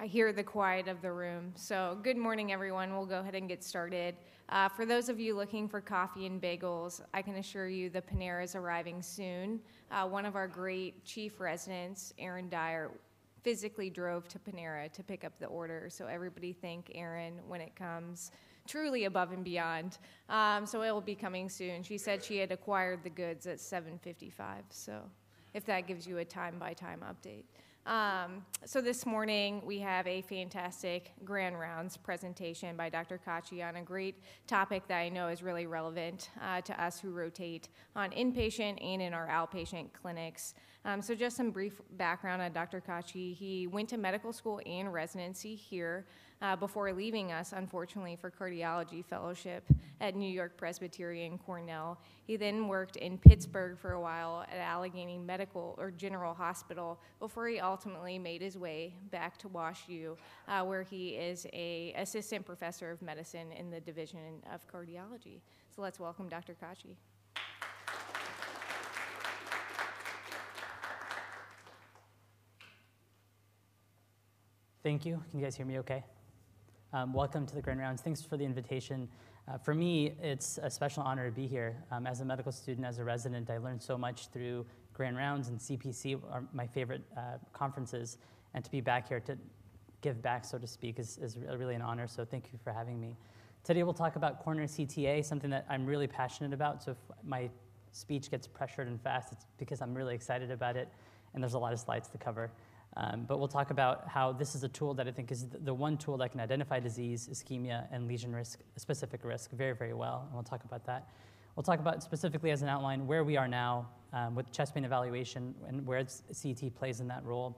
I hear the quiet of the room. So, good morning, everyone. We'll go ahead and get started. Uh, for those of you looking for coffee and bagels, I can assure you the Panera is arriving soon. Uh, one of our great chief residents, Aaron Dyer, physically drove to Panera to pick up the order. So, everybody thank Aaron when it comes truly above and beyond. Um, so, it will be coming soon. She said she had acquired the goods at 7:55. So, if that gives you a time by time update. Um, so this morning we have a fantastic Grand Rounds presentation by Dr. Katchi on a great topic that I know is really relevant uh, to us who rotate on inpatient and in our outpatient clinics. Um, so just some brief background on Dr. Katchi. He went to medical school and residency here uh, before leaving us, unfortunately, for cardiology fellowship at New York Presbyterian Cornell. He then worked in Pittsburgh for a while at Allegheny Medical or General Hospital before he ultimately made his way back to WashU, uh, where he is a assistant professor of medicine in the division of cardiology. So let's welcome Dr. Katchi. Thank you. Can you guys hear me okay? Um, welcome to the Grand Rounds. Thanks for the invitation. Uh, for me, it's a special honor to be here. Um, as a medical student, as a resident, I learned so much through Grand Rounds and CPC are my favorite uh, conferences. And to be back here to give back, so to speak, is, is really an honor. So thank you for having me. Today we'll talk about coronary CTA, something that I'm really passionate about. So if my speech gets pressured and fast, it's because I'm really excited about it. And there's a lot of slides to cover. Um, but we'll talk about how this is a tool that I think is the one tool that can identify disease, ischemia, and lesion risk, specific risk, very, very well. And we'll talk about that. We'll talk about specifically as an outline where we are now um, with chest pain evaluation and where CT plays in that role,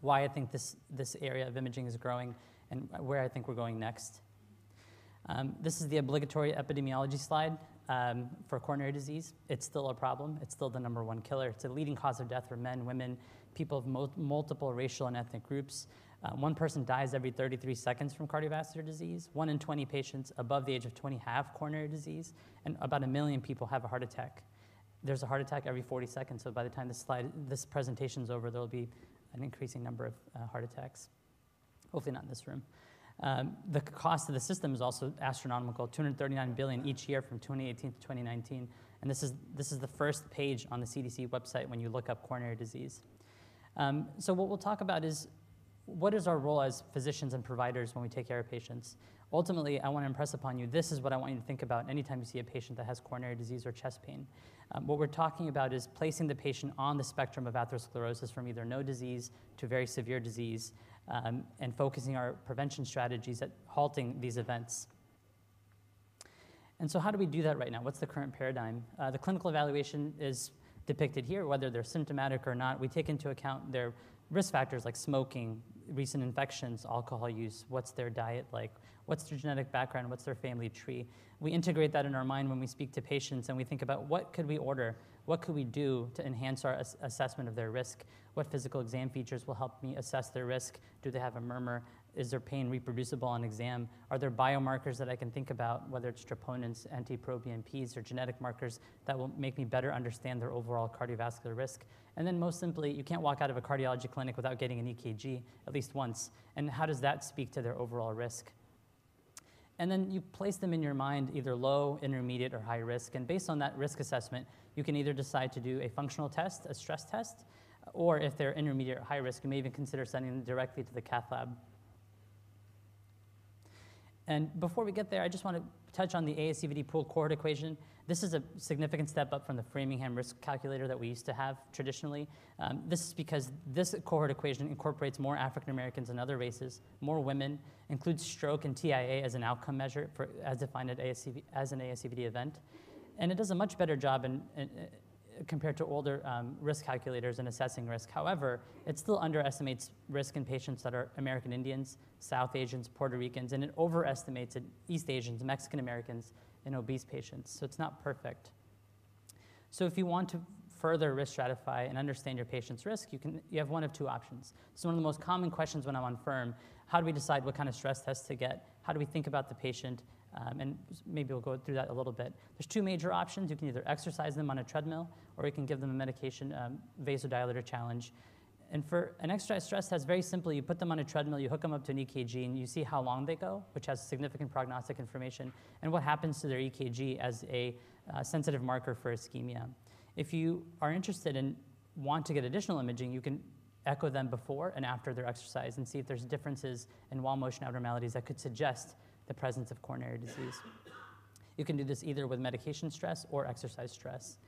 why I think this, this area of imaging is growing, and where I think we're going next. Um, this is the obligatory epidemiology slide um, for coronary disease. It's still a problem. It's still the number one killer. It's a leading cause of death for men, women, people of multiple racial and ethnic groups. Uh, one person dies every 33 seconds from cardiovascular disease. One in 20 patients above the age of 20 have coronary disease, and about a million people have a heart attack. There's a heart attack every 40 seconds, so by the time this slide, this presentation is over, there will be an increasing number of uh, heart attacks. Hopefully not in this room. Um, the cost of the system is also astronomical, 239 billion each year from 2018 to 2019. And this is, this is the first page on the CDC website when you look up coronary disease. Um, so what we'll talk about is what is our role as physicians and providers when we take care of patients? Ultimately, I want to impress upon you this is what I want you to think about anytime you see a patient that has coronary disease or chest pain. Um, what we're talking about is placing the patient on the spectrum of atherosclerosis from either no disease to very severe disease um, and focusing our prevention strategies at halting these events. And so, how do we do that right now? What's the current paradigm? Uh, the clinical evaluation is depicted here, whether they're symptomatic or not. We take into account their risk factors like smoking, recent infections, alcohol use, what's their diet like, what's their genetic background, what's their family tree. We integrate that in our mind when we speak to patients and we think about what could we order, what could we do to enhance our ass- assessment of their risk, what physical exam features will help me assess their risk, do they have a murmur, is their pain reproducible on exam? Are there biomarkers that I can think about, whether it's troponins, NT-proBNPs, or genetic markers that will make me better understand their overall cardiovascular risk? And then most simply, you can't walk out of a cardiology clinic without getting an EKG at least once. And how does that speak to their overall risk? And then you place them in your mind either low, intermediate, or high risk. And based on that risk assessment, you can either decide to do a functional test, a stress test, or if they're intermediate or high risk, you may even consider sending them directly to the cath lab. And before we get there, I just want to touch on the ASCVD pool cohort equation. This is a significant step up from the Framingham risk calculator that we used to have traditionally. Um, this is because this cohort equation incorporates more African Americans and other races, more women, includes stroke and TIA as an outcome measure for, as defined ASCV, as an ASCVD event. And it does a much better job in, in, compared to older um, risk calculators in assessing risk. However, it still underestimates risk in patients that are American Indians, South Asians, Puerto Ricans, and it overestimates East Asians, Mexican Americans, and obese patients. So it's not perfect. So if you want to further risk stratify and understand your patient's risk, you, can, you have one of two options. So one of the most common questions when I'm on firm, how do we decide what kind of stress test to get? How do we think about the patient? Um, and maybe we'll go through that a little bit. There's two major options. You can either exercise them on a treadmill, or you can give them a medication um, vasodilator challenge. And for an exercise stress test, very simply, you put them on a treadmill, you hook them up to an EKG, and you see how long they go, which has significant prognostic information, and what happens to their EKG as a uh, sensitive marker for ischemia. If you are interested and want to get additional imaging, you can echo them before and after their exercise and see if there's differences in wall motion abnormalities that could suggest the presence of coronary disease. You can do this either with medication stress or exercise stress.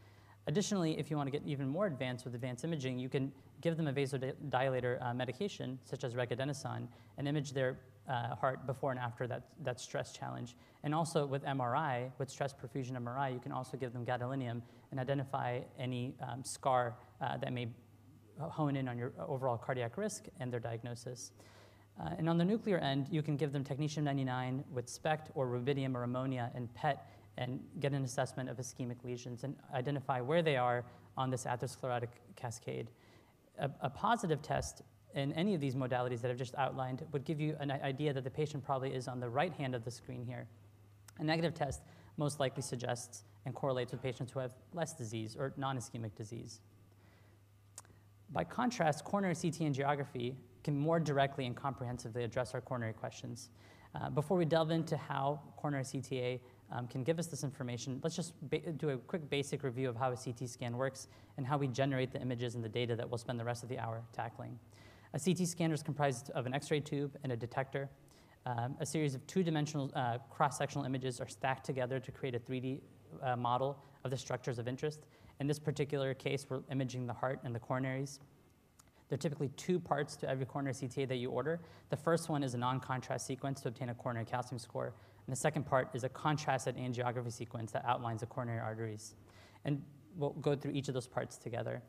Additionally, if you want to get even more advanced with advanced imaging, you can give them a vasodilator uh, medication, such as regadenoson, and image their uh, heart before and after that, that stress challenge. And also with MRI, with stress perfusion MRI, you can also give them gadolinium and identify any um, scar uh, that may hone in on your overall cardiac risk and their diagnosis. Uh, and on the nuclear end, you can give them technetium-99 with SPECT or rubidium or ammonia and PET and get an assessment of ischemic lesions and identify where they are on this atherosclerotic cascade. A, a, positive test in any of these modalities that I've just outlined would give you an idea that the patient probably is on the right hand of the screen here. A negative test most likely suggests and correlates with patients who have less disease or non ischemic disease. By contrast, coronary CT angiography can more directly and comprehensively address our coronary questions. Uh, before we delve into how coronary CTA um, can give us this information, let's just do a quick basic review of how a CT scan works and how we generate the images and the data that we'll spend the rest of the hour tackling. A CT scanner is comprised of an X-ray tube and a detector. Um, a series of two-dimensional uh, cross-sectional images are stacked together to create a 3D uh, model of the structures of interest. In this particular case, we're imaging the heart and the coronaries. There are typically two parts to every coronary CTA that you order. The first one is a non-contrast sequence to obtain a coronary calcium score, and the second part is a contrasted angiography sequence that outlines the coronary arteries. And we'll go through each of those parts together.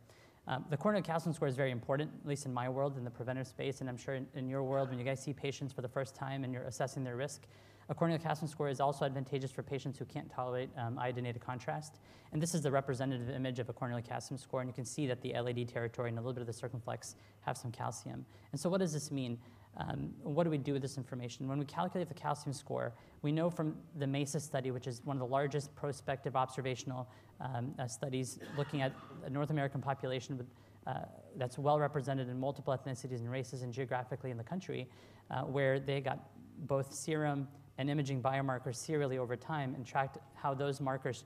Um, the coronary calcium score is very important, at least in my world, in the preventive space, and I'm sure in, in your world, when you guys see patients for the first time and you're assessing their risk, a coronary calcium score is also advantageous for patients who can't tolerate um, iodinated contrast. And this is the representative image of a coronary calcium score, and you can see that the LAD territory and a little bit of the circumflex have some calcium. And so what does this mean? Um, what do we do with this information? When we calculate the calcium score, we know from the MESA study, which is one of the largest prospective observational um, uh, studies looking at a North American population with, uh, that's well represented in multiple ethnicities and races and geographically in the country, uh, where they got both serum and imaging biomarkers serially over time and tracked how those markers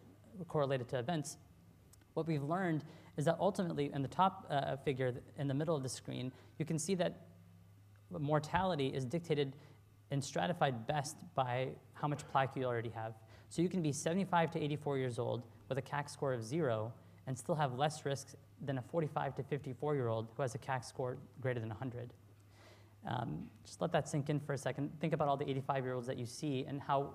correlated to events, what we've learned is that ultimately, in the top uh, figure in the middle of the screen, you can see that mortality is dictated and stratified best by how much plaque you already have. So you can be 75 to 84 years old with a CAC score of zero and still have less risk than a 45 to 54 year old who has a CAC score greater than 100. Um, just let that sink in for a second. Think about all the 85 year olds that you see and how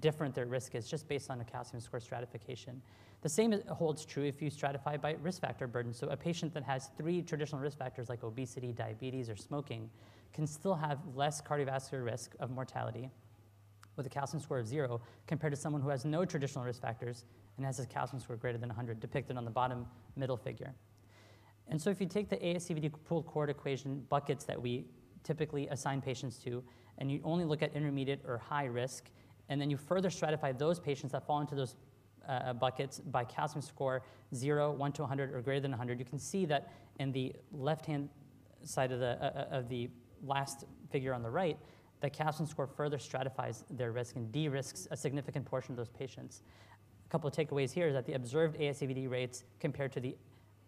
different their risk is just based on a calcium score stratification. The same holds true if you stratify by risk factor burden. So, a patient that has three traditional risk factors like obesity, diabetes, or smoking can still have less cardiovascular risk of mortality with a calcium score of zero compared to someone who has no traditional risk factors and has a calcium score greater than 100, depicted on the bottom middle figure. And so, if you take the ASCVD pooled cohort equation buckets that we typically assign patients to, and you only look at intermediate or high risk, and then you further stratify those patients that fall into those uh, buckets by calcium score 0, 1 to 100, or greater than 100, you can see that in the left-hand side of the, uh, uh, of the last figure on the right, the calcium score further stratifies their risk and de-risks a significant portion of those patients. A couple of takeaways here is that the observed ASCVD rates compared to the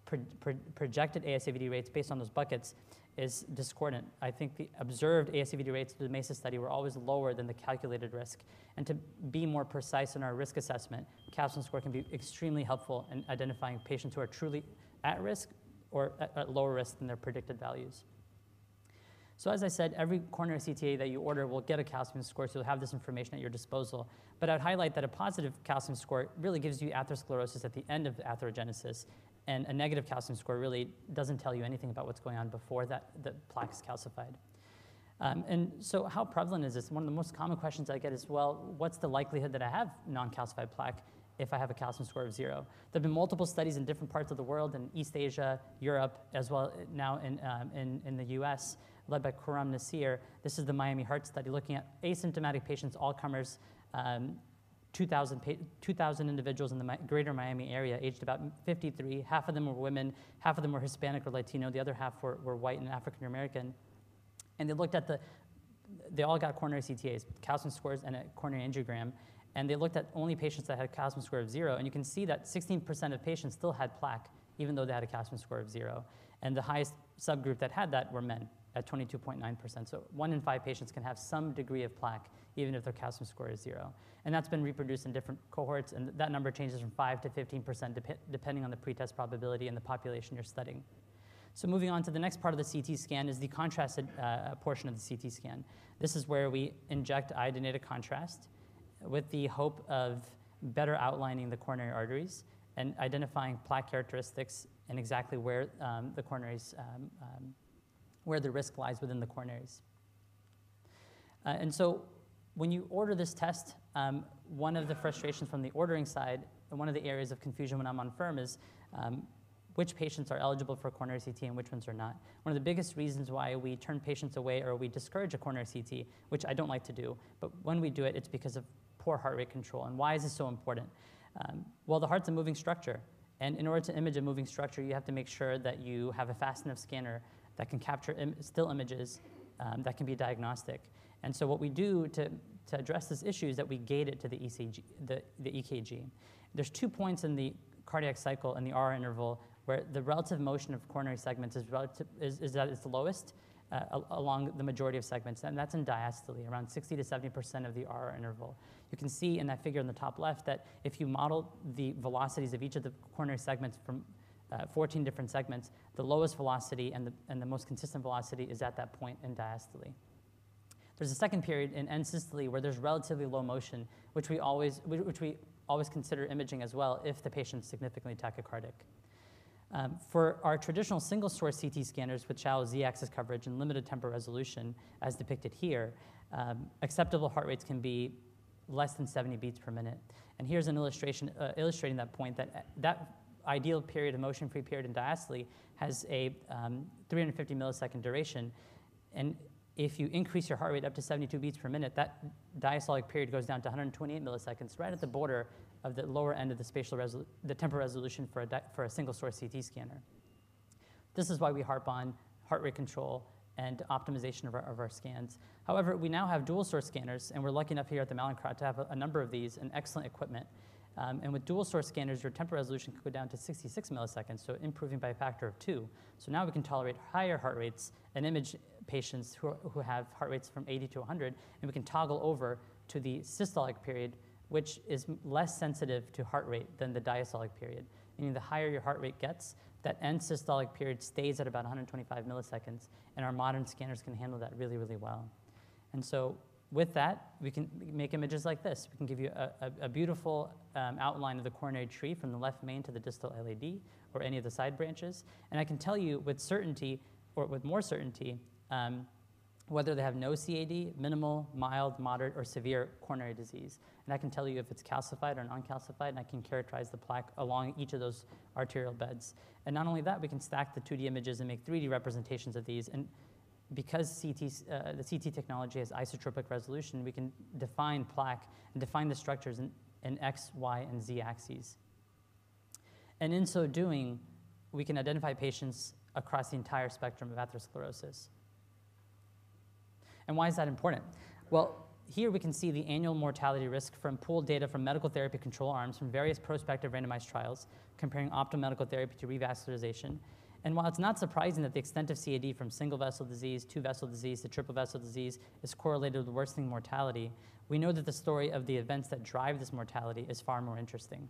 pro pro projected ASCVD rates based on those buckets is discordant. I think the observed ASCVD rates through the MESA study were always lower than the calculated risk. And to be more precise in our risk assessment, calcium score can be extremely helpful in identifying patients who are truly at risk or at, at lower risk than their predicted values. So as I said, every coronary CTA that you order will get a calcium score, so you'll have this information at your disposal. But I'd highlight that a positive calcium score really gives you atherosclerosis at the end of atherogenesis, and a negative calcium score really doesn't tell you anything about what's going on before that the plaque is calcified. Um, and so how prevalent is this? One of the most common questions I get is, well, what's the likelihood that I have non-calcified plaque if I have a calcium score of zero? There have been multiple studies in different parts of the world, in East Asia, Europe, as well now in, um, in, in the US, led by Khurram Nasir. This is the Miami Heart Study looking at asymptomatic patients, all comers, um, 2,000, 2,000 individuals in the greater Miami area, aged about 53. Half of them were women, half of them were Hispanic or Latino, the other half were, were white and African American. And they looked at the, they all got coronary CTAs, calcium scores, and a coronary angiogram. And they looked at only patients that had a calcium score of zero. And you can see that 16% of patients still had plaque, even though they had a calcium score of zero. And the highest subgroup that had that were men at 22.9%. So one in five patients can have some degree of plaque, even if their calcium score is zero. And that's been reproduced in different cohorts, and that number changes from 5 to 15% dep- depending on the pretest probability and the population you're studying. So moving on to the next part of the CT scan is the contrasted uh, portion of the CT scan. This is where we inject iodinated contrast with the hope of better outlining the coronary arteries and identifying plaque characteristics and exactly where um, the coronaries, um, um, where the risk lies within the coronaries. Uh, and so when you order this test, um, one of the frustrations from the ordering side, and one of the areas of confusion when I'm on firm is um, which patients are eligible for coronary CT and which ones are not. One of the biggest reasons why we turn patients away or we discourage a coronary CT, which I don't like to do, but when we do it, it's because of poor heart rate control. And why is this so important? Um, well, the heart's a moving structure. And in order to image a moving structure, you have to make sure that you have a fast enough scanner that can capture Im- still images um, that can be diagnostic. And so what we do to, to address this issue is that we gate it to the ECG, the, the EKG. There's two points in the cardiac cycle in the R interval where the relative motion of coronary segments is, relative, is, is at its lowest uh, along the majority of segments, and that's in diastole, around 60 to 70% of the R interval. You can see in that figure on the top left that if you model the velocities of each of the coronary segments from uh, 14 different segments, the lowest velocity and the, and the most consistent velocity is at that point in diastole. There's a second period in end systole where there's relatively low motion, which we always, which we always consider imaging as well if the patient's significantly tachycardic. Um, for our traditional single source CT scanners with shallow Z axis coverage and limited temporal resolution, as depicted here, um, acceptable heart rates can be less than 70 beats per minute. And here's an illustration uh, illustrating that point that that ideal period of motion free period in diastole has a um, 350 millisecond duration. And if you increase your heart rate up to 72 beats per minute, that diastolic period goes down to 128 milliseconds, right at the border of the lower end of the spatial the temporal resolution for a, for a single source CT scanner. This is why we harp on heart rate control and optimization of our, of our scans. However, we now have dual source scanners, and we're lucky enough here at the Mallinckrodt to have a, a number of these and excellent equipment. Um, and with dual source scanners, your temporal resolution could go down to 66 milliseconds, so improving by a factor of two. So now we can tolerate higher heart rates and image patients who, are, who have heart rates from 80 to 100, and we can toggle over to the systolic period, which is less sensitive to heart rate than the diastolic period. Meaning the higher your heart rate gets, that end systolic period stays at about 125 milliseconds, and our modern scanners can handle that really, really well. And so with that, we can make images like this. We can give you a, a, a beautiful um, outline of the coronary tree from the left main to the distal LAD or any of the side branches. And I can tell you with certainty, or with more certainty, um, whether they have no CAD, minimal, mild, moderate, or severe coronary disease. And I can tell you if it's calcified or non-calcified, and I can characterize the plaque along each of those arterial beds. And not only that, we can stack the 2D images and make 3D representations of these. And because CT, uh, the CT technology has isotropic resolution, we can define plaque and define the structures in, in X, Y, and Z axes. And in so doing, we can identify patients across the entire spectrum of atherosclerosis. And why is that important? Well, here we can see the annual mortality risk from pooled data from medical therapy control arms from various prospective randomized trials comparing optimal medical therapy to revascularization. And while it's not surprising that the extent of CAD from single vessel disease, two vessel disease to triple vessel disease is correlated with worsening mortality, we know that the story of the events that drive this mortality is far more interesting.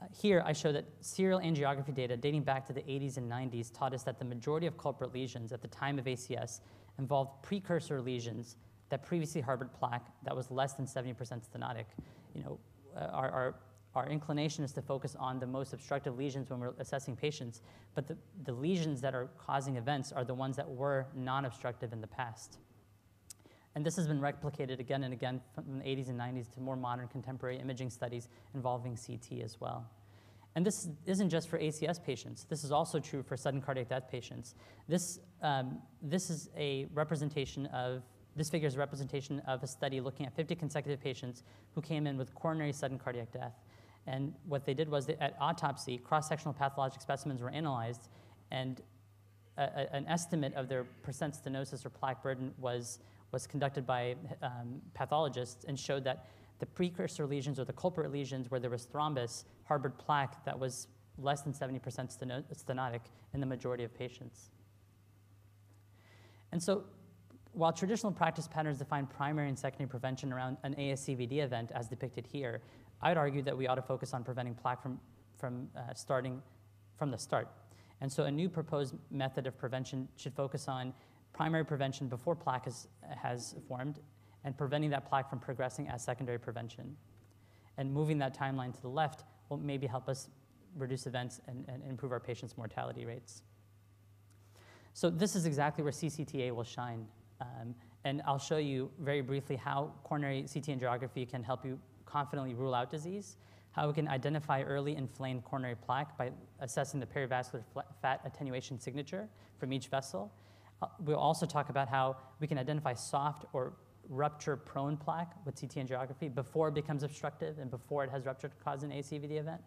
Uh, Here, I show that serial angiography data dating back to the 80s and 90s taught us that the majority of culprit lesions at the time of ACS involved precursor lesions that previously harbored plaque that was less than 70% stenotic. You know, uh, our, our, our inclination is to focus on the most obstructive lesions when we're assessing patients, but the, the lesions that are causing events are the ones that were non-obstructive in the past. And this has been replicated again and again from the 80s and 90s to more modern contemporary imaging studies involving CT as well. And this isn't just for ACS patients. This is also true for sudden cardiac death patients. This, um, this is a representation of This figure is a representation of a study looking at 50 consecutive patients who came in with coronary sudden cardiac death. And what they did was that at autopsy, cross-sectional pathologic specimens were analyzed, and a, a, an estimate of their percent stenosis or plaque burden was, was conducted by um, pathologists and showed that the precursor lesions or the culprit lesions where there was thrombus harbored plaque that was less than 70% stenotic in the majority of patients. And so, while traditional practice patterns define primary and secondary prevention around an ASCVD event, as depicted here, I'd argue that we ought to focus on preventing plaque from, from uh, starting from the start. And so, a new proposed method of prevention should focus on primary prevention before plaque is, has formed and preventing that plaque from progressing as secondary prevention. And moving that timeline to the left will maybe help us reduce events and, and improve our patients' mortality rates. So this is exactly where CCTA will shine. Um, and I'll show you very briefly how coronary CT angiography can help you confidently rule out disease, how we can identify early inflamed coronary plaque by assessing the perivascular fat attenuation signature from each vessel. Uh, we'll also talk about how we can identify soft or rupture-prone plaque with CT angiography before it becomes obstructive and before it has rupture to cause an ACVD event.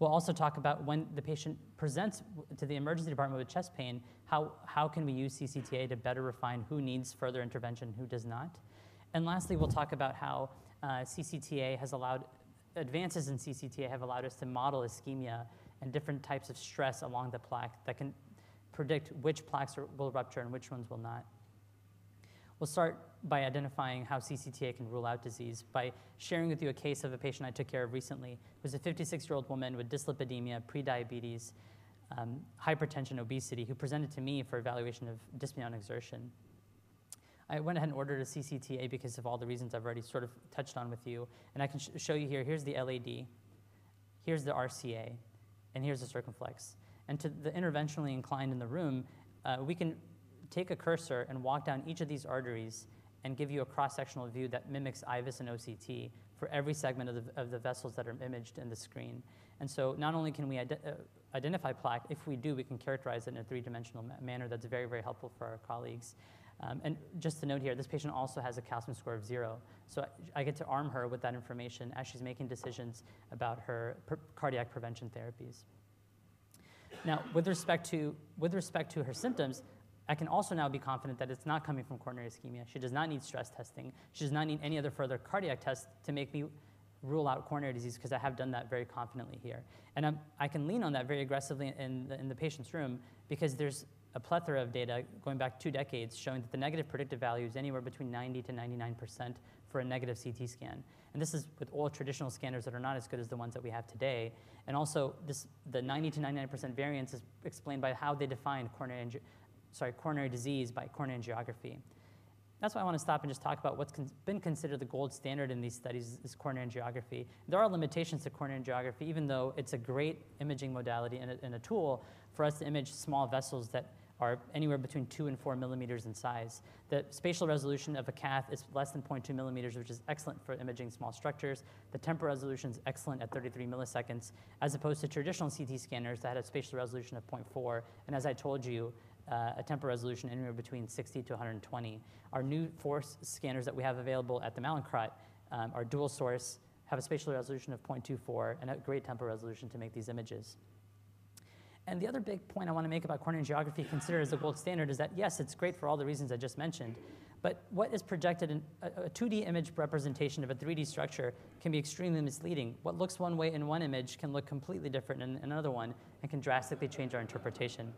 We'll also talk about when the patient presents to the emergency department with chest pain, how, how can we use CCTA to better refine who needs further intervention, who does not. And lastly, we'll talk about how uh, CCTA has allowed, advances in CCTA have allowed us to model ischemia and different types of stress along the plaque that can predict which plaques will rupture and which ones will not. We'll start by identifying how CCTA can rule out disease by sharing with you a case of a patient I took care of recently. It was a 56-year-old woman with dyslipidemia, prediabetes, um, hypertension, obesity, who presented to me for evaluation of dyspnea on exertion. I went ahead and ordered a CCTA because of all the reasons I've already sort of touched on with you. And I can sh show you here, here's the LAD, here's the RCA, and here's the circumflex. And to the interventionally inclined in the room, uh, we can take a cursor and walk down each of these arteries and give you a cross-sectional view that mimics IVUS and OCT for every segment of the, of the vessels that are imaged in the screen. And so not only can we uh, identify plaque, if we do, we can characterize it in a three-dimensional ma manner that's very, very helpful for our colleagues. Um, and just to note here, this patient also has a calcium score of zero. So I, I get to arm her with that information as she's making decisions about her cardiac prevention therapies. Now, with respect to, with respect to her symptoms, I can also now be confident that it's not coming from coronary ischemia. She does not need stress testing. She does not need any other further cardiac tests to make me rule out coronary disease because I have done that very confidently here. And I'm, i can lean on that very aggressively in the, in the patient's room because there's a plethora of data going back two decades showing that the negative predictive value is anywhere between 90 to 99% for a negative CT scan. And this is with all traditional scanners that are not as good as the ones that we have today. And also, this, the 90 to 99% variance is explained by how they define coronary sorry, coronary disease by coronary angiography. That's why I want to stop and just talk about what's con been considered the gold standard in these studies is coronary angiography. There are limitations to coronary angiography, even though it's a great imaging modality and a, and a tool for us to image small vessels that are anywhere between two and four millimeters in size. The spatial resolution of a cath is less than 0.2 millimeters, which is excellent for imaging small structures. The temporal resolution is excellent at 33 milliseconds, as opposed to traditional CT scanners that had a spatial resolution of 0.4. And as I told you, uh, a temporal resolution anywhere between 60 to 120. Our new force scanners that we have available at the Mallinckrodt um, are dual source, have a spatial resolution of 0.24, and a great temporal resolution to make these images. And the other big point I want to make about coronary angiography considered as the gold standard is that, yes, it's great for all the reasons I just mentioned, but what is projected in a, a 2D image representation of a 3D structure can be extremely misleading. What looks one way in one image can look completely different in another one and can drastically change our interpretation.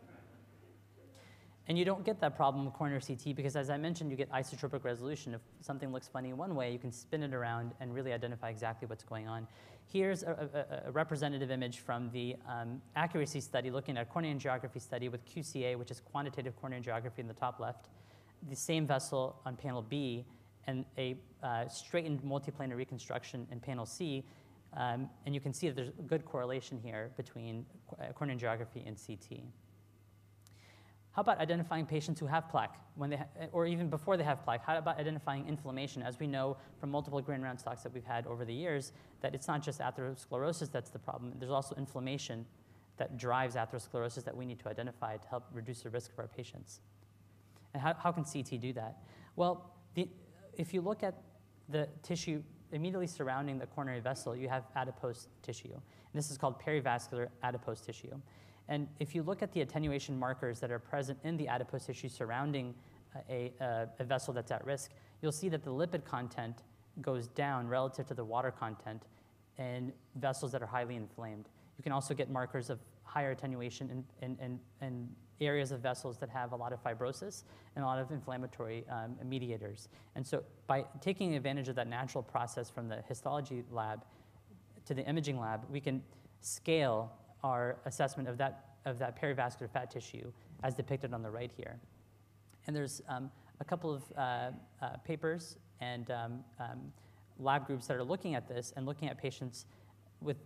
And you don't get that problem with coronary CT because, as I mentioned, you get isotropic resolution. If something looks funny one way, you can spin it around and really identify exactly what's going on. Here's a, a, a representative image from the um, accuracy study looking at a coronary angiography study with QCA, which is quantitative coronary angiography in the top left, the same vessel on panel B, and a uh, straightened multiplanar reconstruction in panel C. Um, and you can see that there's a good correlation here between corneal coronary angiography and CT. How about identifying patients who have plaque, when they or even before they have plaque? How about identifying inflammation? As we know from multiple Grand Rounds talks that we've had over the years, that it's not just atherosclerosis that's the problem. There's also inflammation that drives atherosclerosis that we need to identify to help reduce the risk of our patients. And how, how can CT do that? Well, the, if you look at the tissue immediately surrounding the coronary vessel, you have adipose tissue. And this is called perivascular adipose tissue. And if you look at the attenuation markers that are present in the adipose tissue surrounding a, a, a vessel that's at risk, you'll see that the lipid content goes down relative to the water content in vessels that are highly inflamed. You can also get markers of higher attenuation in, in, in, in areas of vessels that have a lot of fibrosis and a lot of inflammatory um, mediators. And so, by taking advantage of that natural process from the histology lab to the imaging lab, we can scale our assessment of that, of that perivascular fat tissue as depicted on the right here. And there's um, a couple of uh, uh, papers and um, um, lab groups that are looking at this and looking at patients with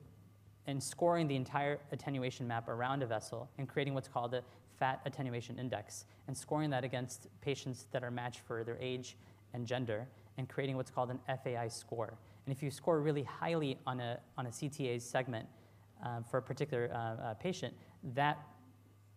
and scoring the entire attenuation map around a vessel and creating what's called a fat attenuation index and scoring that against patients that are matched for their age and gender and creating what's called an FAI score. And if you score really highly on a, on a CTA segment uh, for a particular uh, uh, patient, that,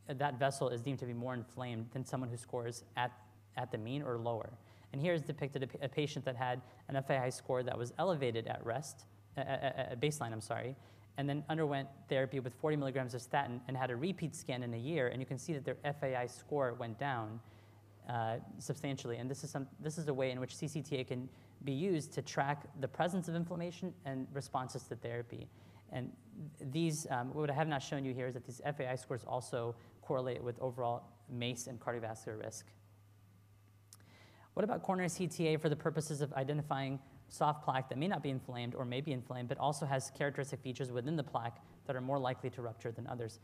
that vessel is deemed to be more inflamed than someone who scores at, at the mean or lower. And here is depicted a, a patient that had an FAI score that was elevated at rest, at baseline, I'm sorry, and then underwent therapy with 40 milligrams of statin and had a repeat scan in a year, and you can see that their FAI score went down uh, substantially. And this is, some, this is a way in which CCTA can be used to track the presence of inflammation and responses to therapy. And these, um, what I have not shown you here is that these FAI scores also correlate with overall MACE and cardiovascular risk. What about coronary CTA for the purposes of identifying soft plaque that may not be inflamed or may be inflamed, but also has characteristic features within the plaque that are more likely to rupture than others.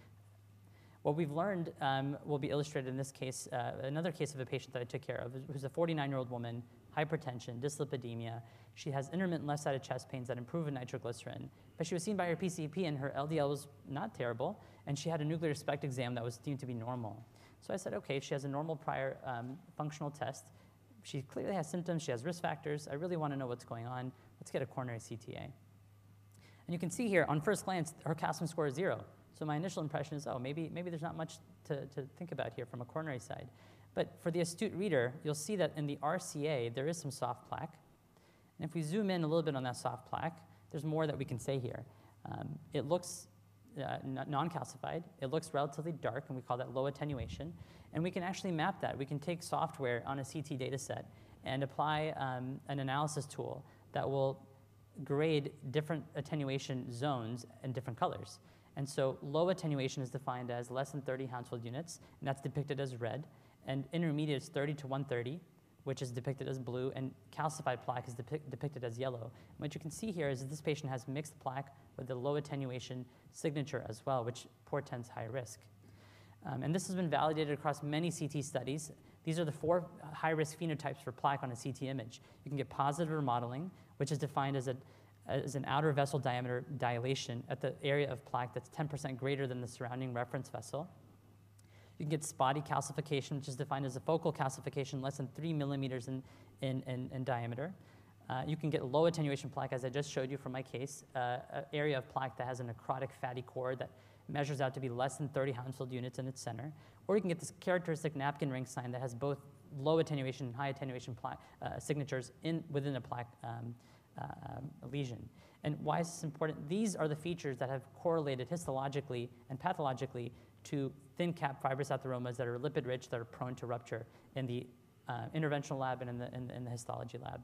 What we've learned um, will be illustrated in this case, uh, another case of a patient that I took care of, who's a 49 year old woman, hypertension, dyslipidemia. She has intermittent left sided chest pains that improve with nitroglycerin. But she was seen by her PCP, and her LDL was not terrible, and she had a nuclear SPECT exam that was deemed to be normal. So I said, okay, she has a normal prior um, functional test she clearly has symptoms, she has risk factors. I really want to know what's going on. Let's get a coronary CTA. And you can see here, on first glance, her calcium score is zero. So my initial impression is, oh, maybe, maybe there's not much to, to think about here from a coronary side. But for the astute reader, you'll see that in the RCA, there is some soft plaque. And if we zoom in a little bit on that soft plaque, there's more that we can say here. Um, it looks uh, non-calcified. It looks relatively dark, and we call that low attenuation. And we can actually map that. We can take software on a CT data set and apply um, an analysis tool that will grade different attenuation zones in different colors. And so low attenuation is defined as less than 30 Hounsfield units, and that's depicted as red. And intermediate is 30 to 130, which is depicted as blue, and calcified plaque is depic depicted as yellow. And what you can see here is that this patient has mixed plaque with a low attenuation signature as well, which portends high risk. Um, and this has been validated across many CT studies. These are the four high risk phenotypes for plaque on a CT image. You can get positive remodeling, which is defined as, a, as an outer vessel diameter dilation at the area of plaque that's 10% greater than the surrounding reference vessel. You can get spotty calcification, which is defined as a focal calcification less than three millimeters in, in, in, in diameter. Uh, you can get low attenuation plaque, as I just showed you from my case, uh, an area of plaque that has a necrotic fatty core that measures out to be less than 30 Hounsfield units in its center. Or you can get this characteristic napkin ring sign that has both low attenuation and high attenuation plaque, uh, signatures in, within a plaque um, uh, lesion. And why is this important? These are the features that have correlated histologically and pathologically to thin cap fibrous atheromas that are lipid rich, that are prone to rupture in the uh, interventional lab and in the, in, in the histology lab.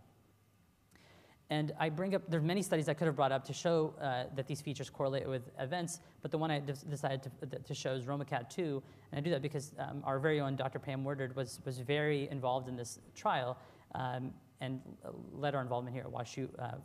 And I bring up, there's many studies I could have brought up to show uh, that these features correlate with events, but the one I decided to, to, show is ROMICAT 2, and I do that because um, our very own Dr. Pam Woodard was, was very involved in this trial um, and led our involvement here at WashU uh,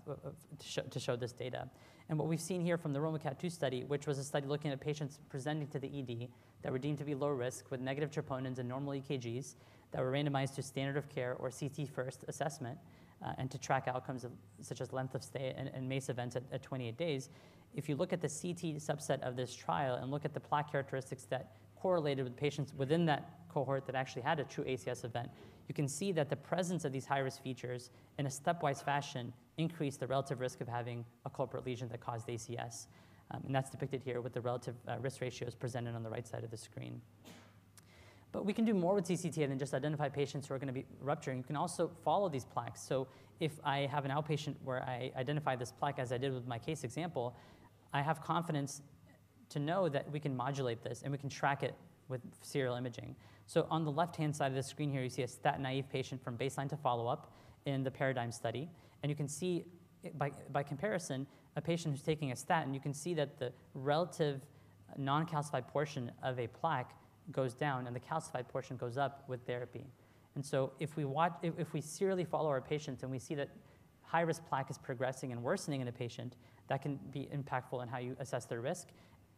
to, show, to show this data. And what we've seen here from the ROMICAT 2 study, which was a study looking at patients presenting to the ED that were deemed to be low risk with negative troponins and normal EKGs that were randomized to standard of care or CT first assessment, uh, and to track outcomes of, such as length of stay and, and MACE events at, at 28 days. If you look at the CT subset of this trial and look at the plaque characteristics that correlated with patients within that cohort that actually had a true ACS event, you can see that the presence of these high risk features in a stepwise fashion increased the relative risk of having a culprit lesion that caused ACS. Um, and that's depicted here with the relative uh, risk ratios presented on the right side of the screen. But we can do more with CCTA than just identify patients who are going to be rupturing. You can also follow these plaques. So if I have an outpatient where I identify this plaque, as I did with my case example, I have confidence to know that we can modulate this and we can track it with serial imaging. So on the left-hand side of the screen here, you see a statin-naive patient from baseline to follow-up in the PARADIGM study. And you can see, by, by comparison, a patient who's taking a statin, you can see that the relative non-calcified portion of a plaque goes down and the calcified portion goes up with therapy. And so if we, watch, if, if we serially follow our patients and we see that high-risk plaque is progressing and worsening in a patient, that can be impactful in how you assess their risk.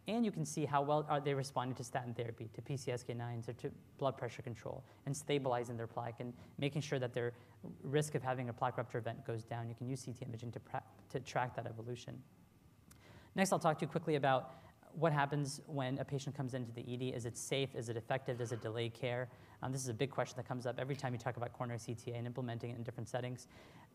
And you can see how well are they responding to statin therapy, to PCSK9s, or to blood pressure control, and stabilizing their plaque and making sure that their risk of having a plaque rupture event goes down. You can use CT imaging to, to track that evolution. Next, I'll talk to you quickly about what happens when a patient comes into the ED. Is it safe? Is it effective? Does it delay care? Um, this is a big question that comes up every time you talk about coronary CTA and implementing it in different settings.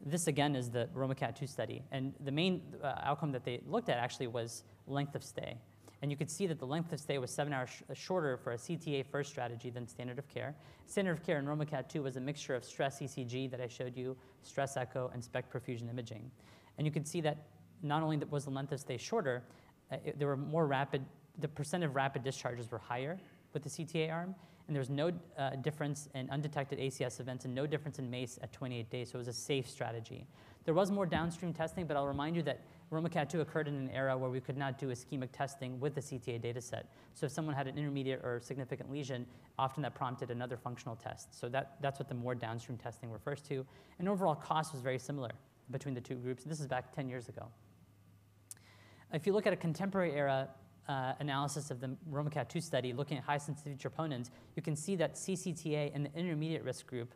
This, again, is the ROMICAT 2 study. And the main uh, outcome that they looked at actually was length of stay. And you could see that the length of stay was seven hours sh- shorter for a CTA first strategy than standard of care. Standard of care in ROMICAT 2 was a mixture of stress ECG that I showed you, stress echo, and SPECT perfusion imaging. And you could see that not only was the length of stay shorter, uh, it, there were more rapid, the percent of rapid discharges were higher with the CTA arm, and there was no uh, difference in undetected ACS events and no difference in MACE at 28 days, so it was a safe strategy. There was more downstream testing, but I'll remind you that ROMICAT 2 occurred in an era where we could not do ischemic testing with the CTA dataset. So if someone had an intermediate or significant lesion, often that prompted another functional test. So that, that's what the more downstream testing refers to. And overall cost was very similar between the two groups. This is back 10 years ago. If you look at a contemporary era uh, analysis of the ROMICAT 2 study looking at high sensitivity troponins, you can see that CCTA in the intermediate risk group,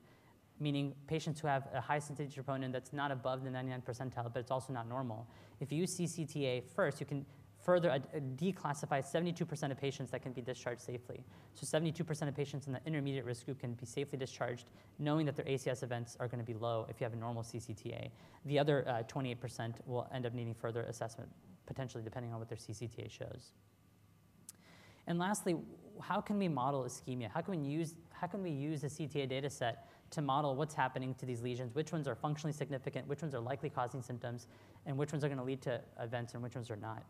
meaning patients who have a high sensitivity troponin that's not above the 99 percentile, but it's also not normal. If you use CCTA first, you can further uh, declassify 72% of patients that can be discharged safely. So 72% of patients in the intermediate risk group can be safely discharged, knowing that their ACS events are going to be low if you have a normal CCTA. The other uh, 28% will end up needing further assessment potentially depending on what their CCTA shows. And lastly, how can we model ischemia? How can we use, how can we use the CTA data set to model what's happening to these lesions, which ones are functionally significant, which ones are likely causing symptoms, and which ones are going to lead to events and which ones are not.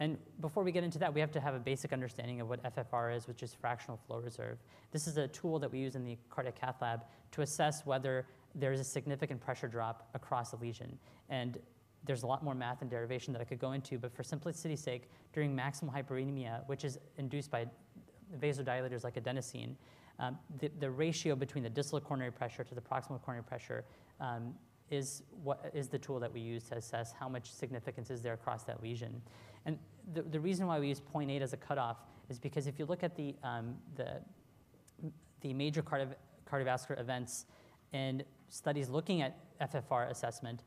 And before we get into that, we have to have a basic understanding of what FFR is, which is fractional flow reserve. This is a tool that we use in the cardiac cath lab to assess whether there is a significant pressure drop across a lesion. And there's a lot more math and derivation that I could go into, but for simplicity's sake, during maximal hyperemia, which is induced by vasodilators like adenosine, um, the, the, ratio between the distal coronary pressure to the proximal coronary pressure um, is, what, is the tool that we use to assess how much significance is there across that lesion. And the, the reason why we use 0.8 as a cutoff is because if you look at the, um, the, the major cardio- cardiovascular events and studies looking at FFR assessment,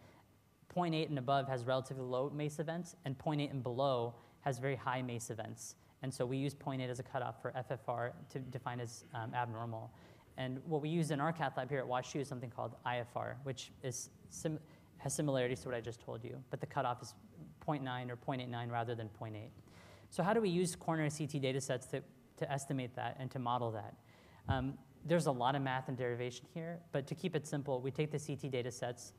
0.8 and above has relatively low MACE events, and 0.8 and below has very high MACE events. And so we use 0.8 as a cutoff for FFR to define as um, abnormal. And what we use in our cath lab here at WashU is something called IFR, which is sim- has similarities to what I just told you, but the cutoff is 0.9 or 0.89 rather than 0.8. So how do we use coronary CT data sets to, to estimate that and to model that? Um, there's a lot of math and derivation here, but to keep it simple, we take the CT data sets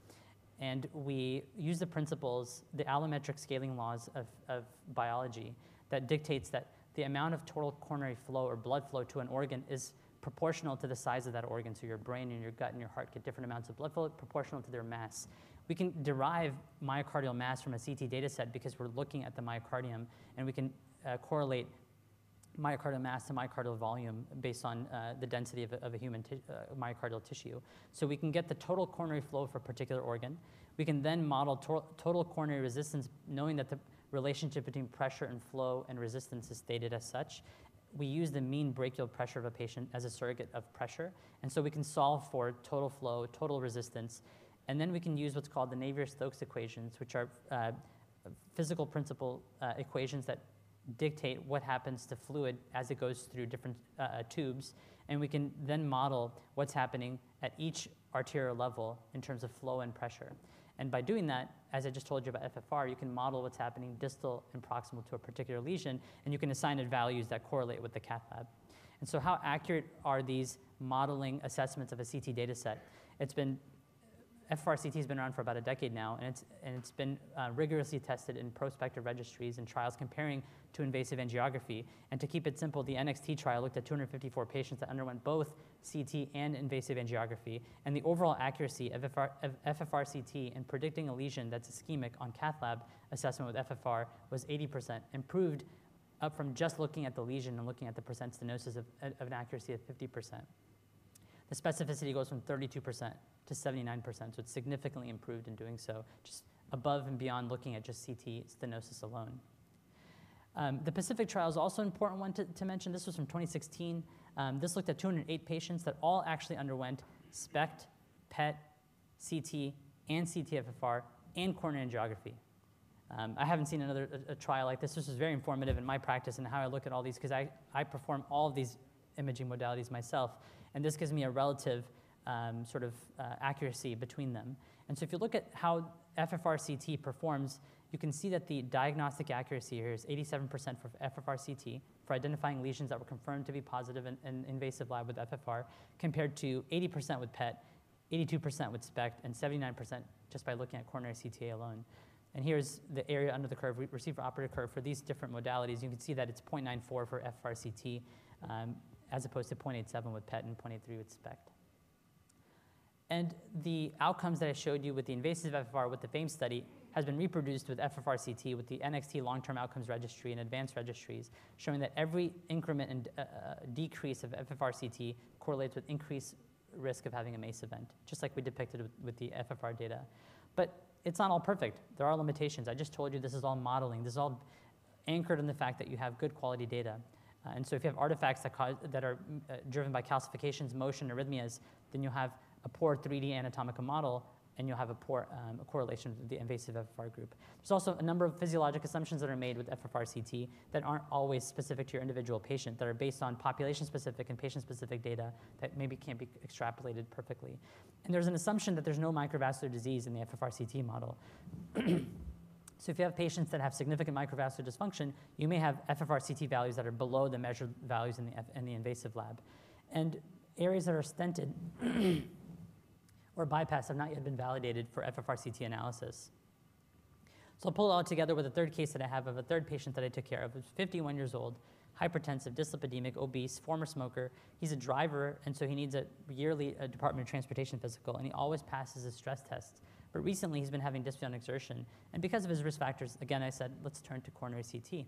and we use the principles, the allometric scaling laws of, of biology that dictates that the amount of total coronary flow or blood flow to an organ is proportional to the size of that organ. So your brain and your gut and your heart get different amounts of blood flow proportional to their mass. We can derive myocardial mass from a CT data set because we're looking at the myocardium and we can uh, correlate myocardial mass to myocardial volume based on uh, the density of a, of a human uh, myocardial tissue. So we can get the total coronary flow for a particular organ. We can then model to- total coronary resistance, knowing that the relationship between pressure and flow and resistance is stated as such. We use the mean brachial pressure of a patient as a surrogate of pressure, and so we can solve for total flow, total resistance, and then we can use what's called the Navier-Stokes equations, which are uh, physical principle uh, equations that dictate what happens to fluid as it goes through different uh, uh, tubes. And we can then model what's happening at each arterial level in terms of flow and pressure. And by doing that, as I just told you about FFR, you can model what's happening distal and proximal to a particular lesion, and you can assign it values that correlate with the cath lab. And so how accurate are these modeling assessments of a CT data set? It's been FFRCT has been around for about a decade now, and it's, and it's been uh, rigorously tested in prospective registries and trials comparing to invasive angiography. And to keep it simple, the NXT trial looked at 254 patients that underwent both CT and invasive angiography, and the overall accuracy of, FFR, of FFRCT in predicting a lesion that's ischemic on cath lab assessment with FFR was 80%, improved up from just looking at the lesion and looking at the percent stenosis of, of an accuracy of 50%. The specificity goes from 32% to 79%, so it's significantly improved in doing so, just above and beyond looking at just CT stenosis alone. Um, the Pacific trial is also an important one to, to mention. This was from 2016. Um, this looked at 208 patients that all actually underwent SPECT, PET, CT, and CTFFR, and coronary angiography. Um, I haven't seen another a, a trial like this. This is very informative in my practice and how I look at all these because I, I perform all of these imaging modalities myself. And this gives me a relative um, sort of uh, accuracy between them. And so if you look at how FFRCT performs, you can see that the diagnostic accuracy here is 87% for FFRCT for identifying lesions that were confirmed to be positive in, in invasive lab with FFR, compared to 80% with PET, 82% with SPECT, and 79% just by looking at coronary CTA alone. And here's the area under the curve, receiver operator curve for these different modalities. You can see that it's 0.94 for FFRCT um, as opposed to 0.87 with PET and 0.83 with SPECT. And the outcomes that I showed you with the invasive FFR with the FAME study has been reproduced with FFRCT with the NXT long-term outcomes registry and advanced registries, showing that every increment and uh, uh decrease of FFRCT correlates with increased risk of having a MACE event, just like we depicted with, with the FFR data. But it's not all perfect. There are limitations. I just told you this is all modeling. This is all anchored in the fact that you have good quality data. Uh, and so if you have artifacts that, cause, that are uh, driven by calcifications, motion, arrhythmias, then you'll have a poor 3D anatomical model and you'll have a poor um, a correlation with the invasive FFR group. There's also a number of physiologic assumptions that are made with FFRCT that aren't always specific to your individual patient, that are based on population-specific and patient-specific data that maybe can't be extrapolated perfectly. And there's an assumption that there's no microvascular disease in the FFRCT model. So if you have patients that have significant microvascular dysfunction, you may have FFRCT values that are below the measured values in the, F in the invasive lab. And areas that are stented or bypass have not yet been validated for FFRCT analysis. So I'll pull it all together with a third case that I have of a third patient that I took care of. He's 51 years old, hypertensive, dyslipidemic, obese, former smoker. He's a driver, and so he needs a yearly a Department of Transportation physical, and he always passes his stress tests. But recently, he's been having dyspnea on exertion, and because of his risk factors, again, I said, let's turn to coronary CT.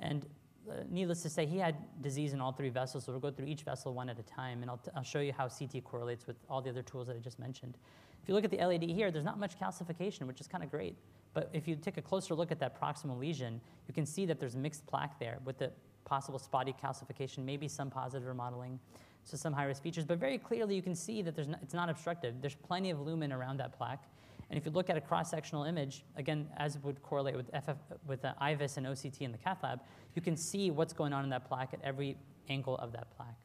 And uh, needless to say, he had disease in all three vessels, so we'll go through each vessel one at a time, and I'll, I'll show you how CT correlates with all the other tools that I just mentioned. If you look at the LAD here, there's not much calcification, which is kind of great. But if you take a closer look at that proximal lesion, you can see that there's mixed plaque there with the possible spotty calcification, maybe some positive remodeling, so some high-risk features. But very clearly, you can see that there's it's not obstructive. There's plenty of lumen around that plaque. And if you look at a cross-sectional image, again, as it would correlate with, FF, with the IVUS and OCT in the cath lab, you can see what's going on in that plaque at every angle of that plaque.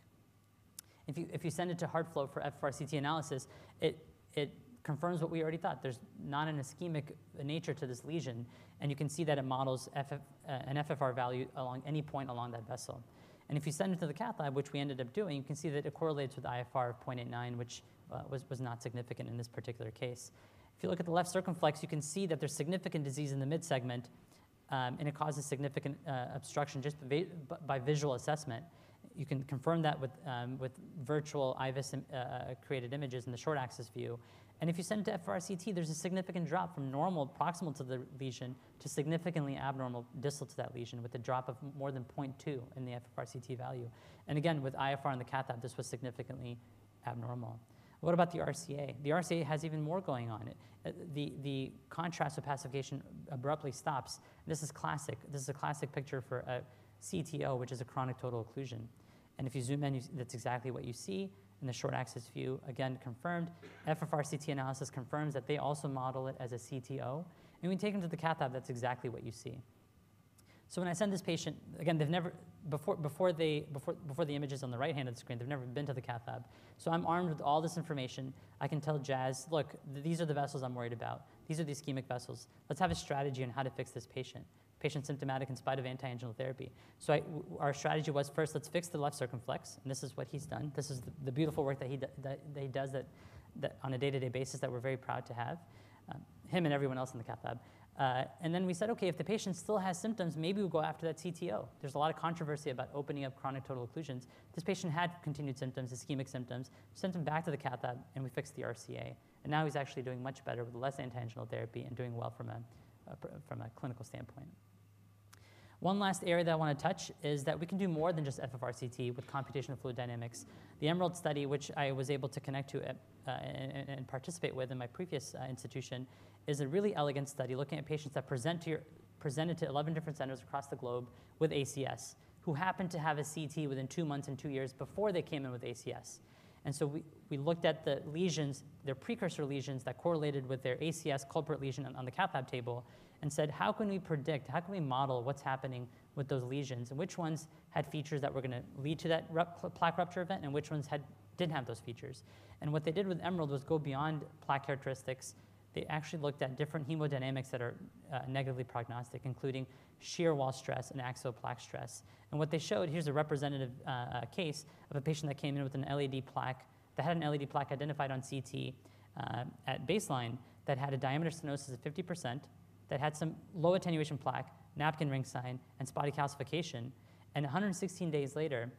If you, if you send it to HeartFlow for FFRCT analysis, it, it confirms what we already thought. There's not an ischemic nature to this lesion, and you can see that it models FF, uh, an FFR value along any point along that vessel. And if you send it to the cath lab, which we ended up doing, you can see that it correlates with IFR of 0.89, which uh, was, was not significant in this particular case. If you look at the left circumflex, you can see that there's significant disease in the midsegment, um, and it causes significant uh, obstruction just by, visual assessment. You can confirm that with, um, with virtual IVUS uh, uh, created images in the short axis view. And if you send it to FRCT, there's a significant drop from normal proximal to the lesion to significantly abnormal distal to that lesion with a drop of more than 0.2 in the FRCT value. And again, with IFR and the cath lab, this was significantly abnormal. What about the RCA? The RCA has even more going on. It, uh, the, the contrast with opacification abruptly stops. This is classic. This is a classic picture for a CTO, which is a chronic total occlusion. And if you zoom in, you, that's exactly what you see in the short axis view. Again, confirmed. FFRCT analysis confirms that they also model it as a CTO. And when you take them to the cath lab, that's exactly what you see. So when I send this patient, again, they've never, before, before, they, before, before the images on the right hand of the screen, they've never been to the cath lab. So I'm armed with all this information. I can tell Jazz, look, th these are the vessels I'm worried about. These are the ischemic vessels. Let's have a strategy on how to fix this patient. Patient symptomatic in spite of anti-anginal therapy. So our strategy was first, let's fix the left circumflex, and this is what he's done. This is the, the beautiful work that he, that, that he does that, that on a day-to-day basis that we're very proud to have. Um, him and everyone else in the cath lab. Uh, and then we said, okay, if the patient still has symptoms, maybe we'll go after that CTO. There's a lot of controversy about opening up chronic total occlusions. This patient had continued symptoms, ischemic symptoms, sent him back to the cath lab, and we fixed the RCA. And now he's actually doing much better with less anti-anginal therapy and doing well from a, uh, from a clinical standpoint. One last area that I want to touch is that we can do more than just FFRCT with computational fluid dynamics. The Emerald study, which I was able to connect to uh, and, and, participate with in my previous uh, institution, is a really elegant study looking at patients that present to your, presented to 11 different centers across the globe with ACS, who happened to have a CT within two months and two years before they came in with ACS. And so we, we looked at the lesions, their precursor lesions that correlated with their ACS culprit lesion on, on the cath lab table, and said, how can we predict, how can we model what's happening with those lesions, and which ones had features that were going to lead to that plaque rupture event, and which ones had, didn't have those features. And what they did with Emerald was go beyond plaque characteristics. They actually looked at different hemodynamics that are uh, negatively prognostic, including shear wall stress and axial plaque stress. And what they showed, here's a representative uh, uh case of a patient that came in with an LAD plaque, that had an LAD plaque identified on CT uh, at baseline that had a diameter stenosis of 50%, that had some low attenuation plaque, napkin ring sign, and spotty calcification, and 116 days later,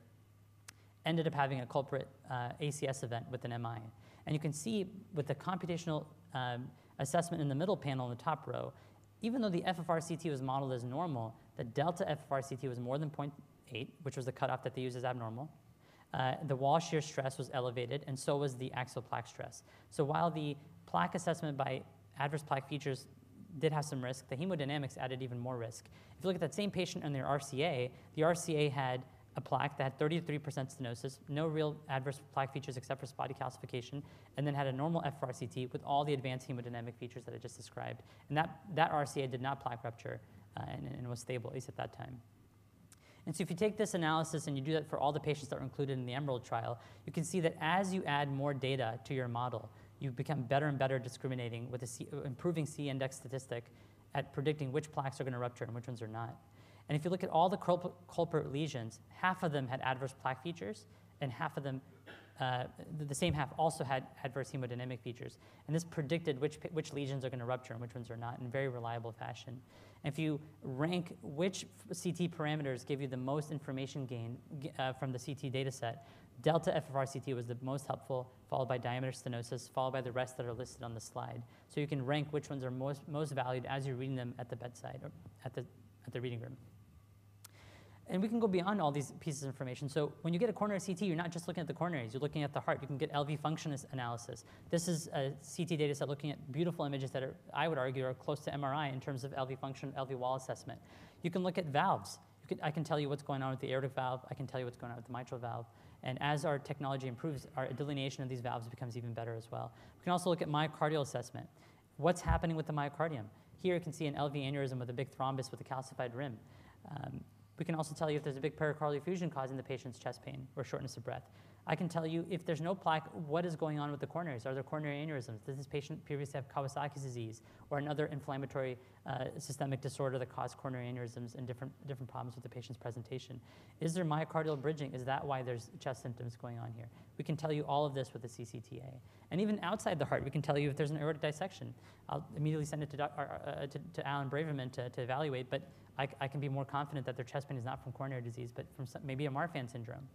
ended up having a culprit uh, ACS event with an MI. And you can see with the computational um, assessment in the middle panel in the top row, even though the FFRCT was modeled as normal, the delta FFRCT was more than 0.8, which was the cutoff that they used as abnormal. Uh, the wall shear stress was elevated, and so was the axial plaque stress. So while the plaque assessment by adverse plaque features did have some risk, the hemodynamics added even more risk. If you look at that same patient and their RCA, the RCA had a plaque that had 33% stenosis, no real adverse plaque features except for spotty calcification, and then had a normal FRCT with all the advanced hemodynamic features that I just described. And that, that RCA did not plaque rupture uh, and, and was stable, at least at that time. And so if you take this analysis and you do that for all the patients that were included in the EMERALD trial, you can see that as you add more data to your model, you become better and better discriminating with a C, improving C index statistic at predicting which plaques are going to rupture and which ones are not. And if you look at all the culprit lesions, half of them had adverse plaque features, and half of them, uh, the same half also had adverse hemodynamic features. And this predicted which, which lesions are going to rupture and which ones are not in very reliable fashion. And if you rank which CT parameters give you the most information gain uh, from the CT data set, delta FFRCT was the most helpful, followed by diameter stenosis, followed by the rest that are listed on the slide. So you can rank which ones are most, most valued as you're reading them at the bedside or at the, at the reading room. And we can go beyond all these pieces of information. So when you get a coronary CT, you're not just looking at the coronaries, you're looking at the heart. You can get LV function analysis. This is a CT data set looking at beautiful images that are, I would argue, are close to MRI in terms of LV function, LV wall assessment. You can look at valves. Can, I can tell you what's going on with the aortic valve. I can tell you what's going on with the mitral valve. And as our technology improves, our delineation of these valves becomes even better as well. We can also look at myocardial assessment. What's happening with the myocardium? Here you can see an LV aneurysm with a big thrombus with a calcified rim. Um, we can also tell you if there's a big pericardial effusion causing the patient's chest pain or shortness of breath. I can tell you if there's no plaque, what is going on with the coronaries? Are there coronary aneurysms? Does this patient previously have Kawasaki's disease or another inflammatory uh, systemic disorder that caused coronary aneurysms and different, different problems with the patient's presentation? Is there myocardial bridging? Is that why there's chest symptoms going on here? We can tell you all of this with the CCTA. And even outside the heart, we can tell you if there's an aortic dissection. I'll immediately send it to, uh, uh, to, to Alan Braverman to, to evaluate, but I, I, can be more confident that their chest pain is not from coronary disease, but from some, maybe a Marfan syndrome.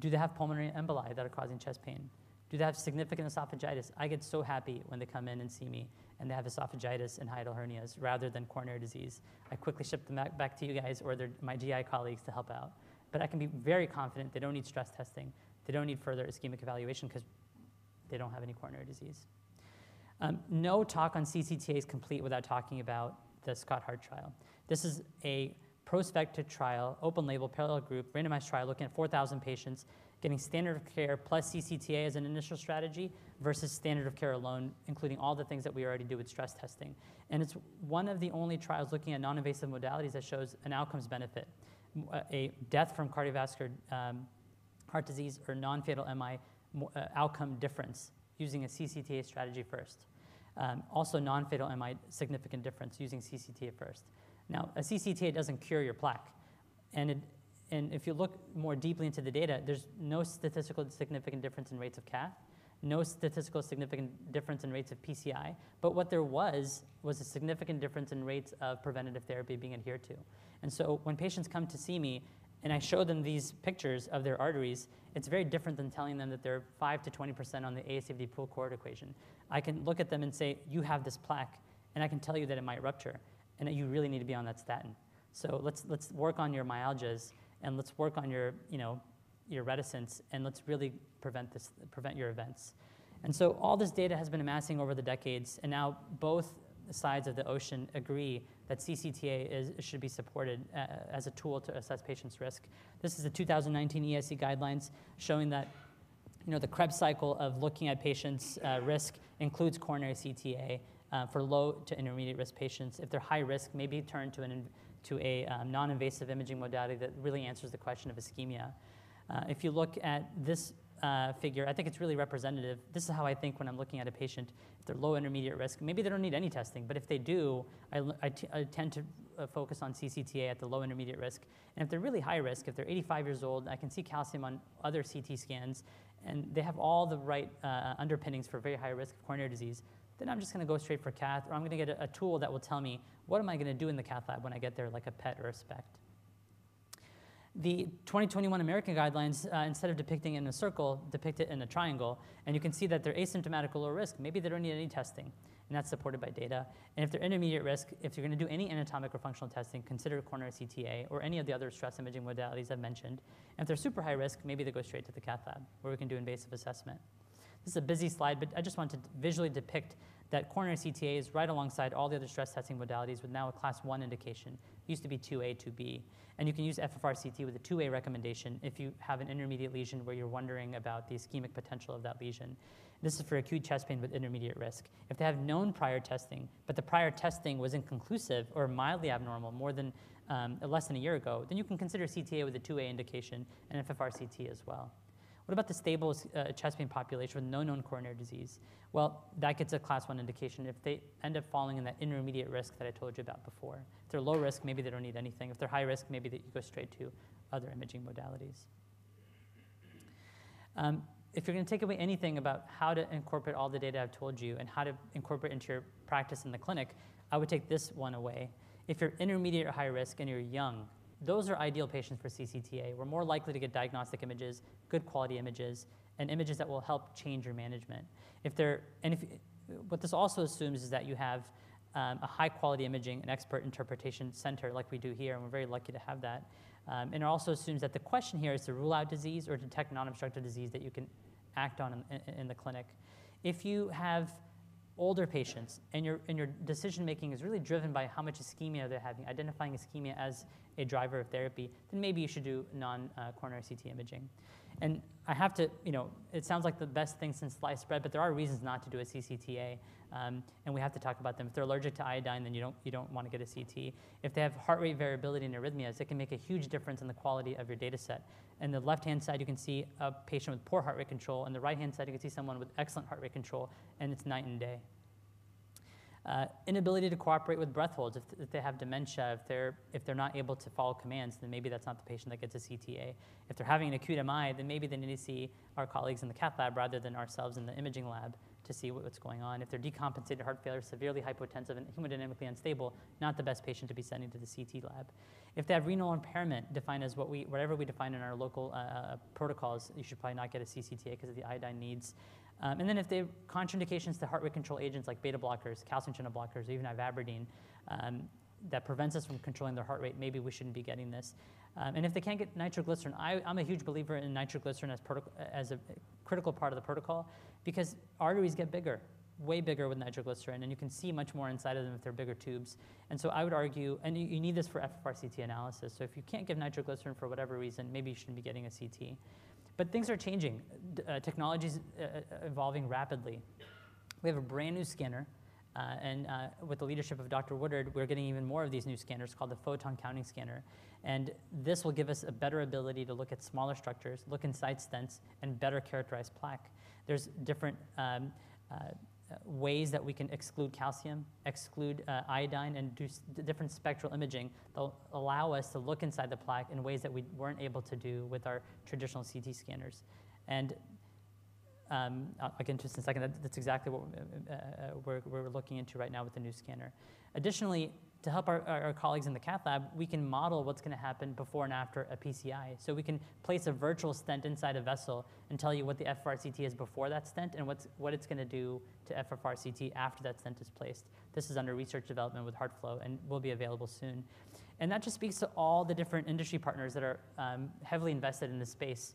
Do they have pulmonary emboli that are causing chest pain? Do they have significant esophagitis? I get so happy when they come in and see me and they have esophagitis and hiatal hernias rather than coronary disease. I quickly ship them back, to you guys or my GI colleagues to help out. But I can be very confident they don't need stress testing. They don't need further ischemic evaluation because they don't have any coronary disease. Um, no talk on CCTA is complete without talking about the SCOT-HEART trial. This is a prospective trial, open label, parallel group, randomized trial looking at 4,000 patients getting standard of care plus CCTA as an initial strategy versus standard of care alone, including all the things that we already do with stress testing. And it's one of the only trials looking at non invasive modalities that shows an outcomes benefit. A death from cardiovascular um, heart disease or non fatal MI uh, outcome difference using a CCTA strategy first. Um, also, non-fatal MI, significant difference using CCTA first. Now, a CCTA doesn't cure your plaque. And, it, and if you look more deeply into the data, there's no statistical significant difference in rates of cath, no statistical significant difference in rates of PCI, but what there was was a significant difference in rates of preventative therapy being adhered to. And so when patients come to see me and I show them these pictures of their arteries, it's very different than telling them that they're 5 to 20% on the ASCVD pooled cohort equation. I can look at them and say, you have this plaque, and I can tell you that it might rupture, and you really need to be on that statin. So let's, let's work on your myalgias, and let's work on your, you know, your reticence, and let's really prevent, this, prevent your events. And so all this data has been amassing over the decades, and now both sides of the ocean agree that CCTA is, should be supported uh, as a tool to assess patients' risk. This is the 2019 ESC guidelines showing that you know, the Krebs cycle of looking at patients' uh, risk includes coronary CTA uh, for low to intermediate risk patients. If they're high risk, maybe turn to, an, to a um, non-invasive imaging modality that really answers the question of ischemia. Uh, if you look at this uh, figure, I think it's really representative. This is how I think when I'm looking at a patient. If they're low intermediate risk, maybe they don't need any testing, but if they do, I, I, tend to uh, focus on CCTA at the low intermediate risk. And if they're really high risk, if they're 85 years old, I can see calcium on other CT scans, and they have all the right uh, underpinnings for very high risk of coronary disease, then I'm just going to go straight for cath, or I'm going to get a, a tool that will tell me what am I going to do in the cath lab when I get there, like a PET or a SPECT. The 2021 American guidelines, uh, instead of depicting it in a circle, depict it in a triangle. And you can see that they're asymptomatic or low risk. Maybe they don't need any testing. And that's supported by data. And if they're intermediate risk, if you're going to do any anatomic or functional testing, consider coronary CTA or any of the other stress imaging modalities I've mentioned. And if they're super high risk, maybe they go straight to the cath lab where we can do invasive assessment. This is a busy slide, but I just want to visually depict that coronary CTA is right alongside all the other stress testing modalities with now a class 1 indication. It used to be 2A, 2B. And you can use FFRCT with a 2A recommendation if you have an intermediate lesion where you're wondering about the ischemic potential of that lesion. This is for acute chest pain with intermediate risk. If they have known prior testing, but the prior testing was inconclusive or mildly abnormal more than um, less than a year ago, then you can consider CTA with a 2A indication and FFRCT as well. What about the stable uh, chest pain population with no known coronary disease? Well, that gets a class one indication if they end up falling in that intermediate risk that I told you about before. If they're low risk, maybe they don't need anything. If they're high risk, maybe they, you go straight to other imaging modalities. Um, if you're going to take away anything about how to incorporate all the data I've told you and how to incorporate into your practice in the clinic, I would take this one away. If you're intermediate or high risk and you're young, those are ideal patients for CCTA. We're more likely to get diagnostic images, good quality images, and images that will help change your management. If they're, and if, what this also assumes is that you have um, a high quality imaging and expert interpretation center like we do here, and we're very lucky to have that. Um, and it also assumes that the question here is to rule out disease or detect non-obstructive disease that you can act on in, in, in the clinic. If you have older patients and your, and your decision making is really driven by how much ischemia they're having, identifying ischemia as a driver of therapy, then maybe you should do non-coronary uh, CT imaging. And I have to, you know, it sounds like the best thing since sliced bread, but there are reasons not to do a CCTA, um, and we have to talk about them. If they're allergic to iodine, then you don't, you don't want to get a CT. If they have heart rate variability and arrhythmias, it can make a huge difference in the quality of your data set. And the left-hand side, you can see a patient with poor heart rate control, and the right-hand side, you can see someone with excellent heart rate control, and it's night and day. Uh, inability to cooperate with breath holds. If, if, they have dementia, if they're, if they're not able to follow commands, then maybe that's not the patient that gets a CTA. If they're having an acute MI, then maybe they need to see our colleagues in the cath lab rather than ourselves in the imaging lab to see what, what's going on. If they're decompensated heart failure, severely hypotensive, and hemodynamically unstable, not the best patient to be sending to the CT lab. If they have renal impairment, defined as what we, whatever we define in our local uh, uh protocols, you should probably not get a CCTA because of the iodine needs. Um, and then if they have contraindications to heart rate control agents like beta blockers, calcium channel blockers, or even ivabradine, um, that prevents us from controlling their heart rate, maybe we shouldn't be getting this. Um, and if they can't get nitroglycerin, I, am a huge believer in nitroglycerin as, as a critical part of the protocol because arteries get bigger, way bigger with nitroglycerin, and you can see much more inside of them if they're bigger tubes. And so I would argue, and you, you need this for FFRCT analysis, so if you can't give nitroglycerin for whatever reason, maybe you shouldn't be getting a CT. But things are changing. Uh, technology is uh, uh, evolving rapidly. We have a brand new scanner, uh, and uh, with the leadership of Dr. Woodard, we're getting even more of these new scanners called the photon counting scanner. And this will give us a better ability to look at smaller structures, look inside stents, and better characterize plaque. There's different um, uh, ways that we can exclude calcium, exclude uh, iodine, and do different spectral imaging that'll allow us to look inside the plaque in ways that we weren't able to do with our traditional CT scanners. And um, I'll, get into this in a second. That, that's exactly what uh, uh, we're, we're looking into right now with the new scanner. Additionally, to help our, our, colleagues in the cath lab, we can model what's going to happen before and after a PCI. So we can place a virtual stent inside a vessel and tell you what the FFRCT is before that stent and what's, what it's going to do to FFRCT after that stent is placed. This is under research development with HeartFlow and will be available soon. And that just speaks to all the different industry partners that are um, heavily invested in this space.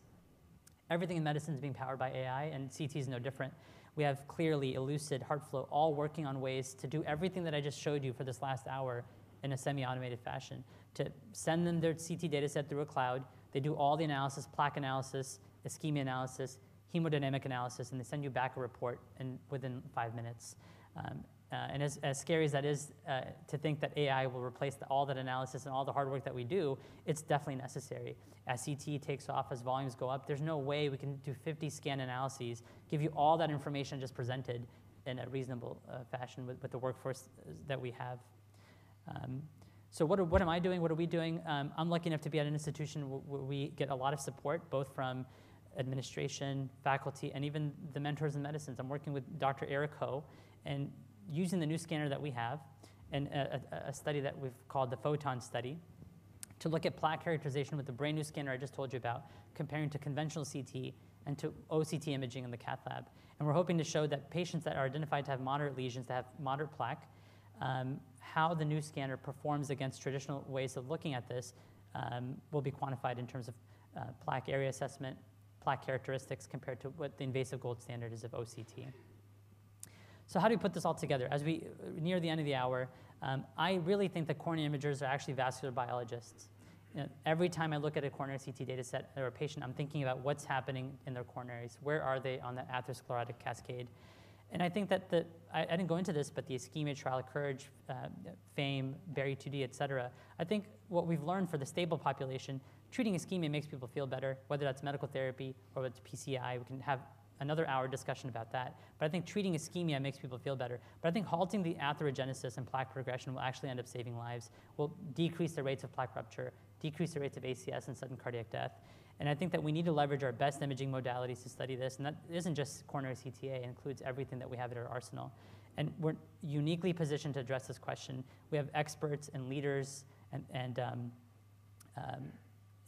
Everything in medicine is being powered by AI, and CT is no different. We have Cleerly, Elucid, HeartFlow, all working on ways to do everything that I just showed you for this last hour in a semi-automated fashion. To send them their CT data set through a cloud, they do all the analysis, plaque analysis, ischemia analysis, hemodynamic analysis, and they send you back a report in, within five minutes. Um, uh, and as, as scary as that is uh, to think that AI will replace the, all that analysis and all the hard work that we do, it's definitely necessary. As CT takes off, as volumes go up, there's no way we can do 50 scan analyses, give you all that information just presented in a reasonable uh, fashion with, with the workforce that we have. Um, so what, are, what am I doing? What are we doing? Um, I'm lucky enough to be at an institution where we get a lot of support, both from administration, faculty, and even the mentors in medicines. I'm working with Dr. Eric Ho, and using the new scanner that we have and a, a, study that we've called the Photon study to look at plaque characterization with the brand new scanner I just told you about, comparing to conventional CT and to OCT imaging in the cath lab. And we're hoping to show that patients that are identified to have moderate lesions, that have moderate plaque, um, how the new scanner performs against traditional ways of looking at this um, will be quantified in terms of uh, plaque area assessment, plaque characteristics compared to what the invasive gold standard is of OCT. So how do we put this all together? As we near the end of the hour, um, I really think that coronary imagers are actually vascular biologists. You know, every time I look at a coronary CT data set or a patient, I'm thinking about what's happening in their coronaries. Where are they on the atherosclerotic cascade? And I think that the, I, I didn't go into this, but the ischemia trial, Courage, uh, FAME, BARI 2D, et cetera, I think what we've learned for the stable population, treating ischemia makes people feel better, whether that's medical therapy or it's PCI. We can have another hour discussion about that. But I think treating ischemia makes people feel better. But I think halting the atherogenesis and plaque progression will actually end up saving lives, will decrease the rates of plaque rupture, decrease the rates of ACS and sudden cardiac death. And I think that we need to leverage our best imaging modalities to study this. And that isn't just coronary CTA, it includes everything that we have at our arsenal. And we're uniquely positioned to address this question. We have experts and leaders and, and um, um,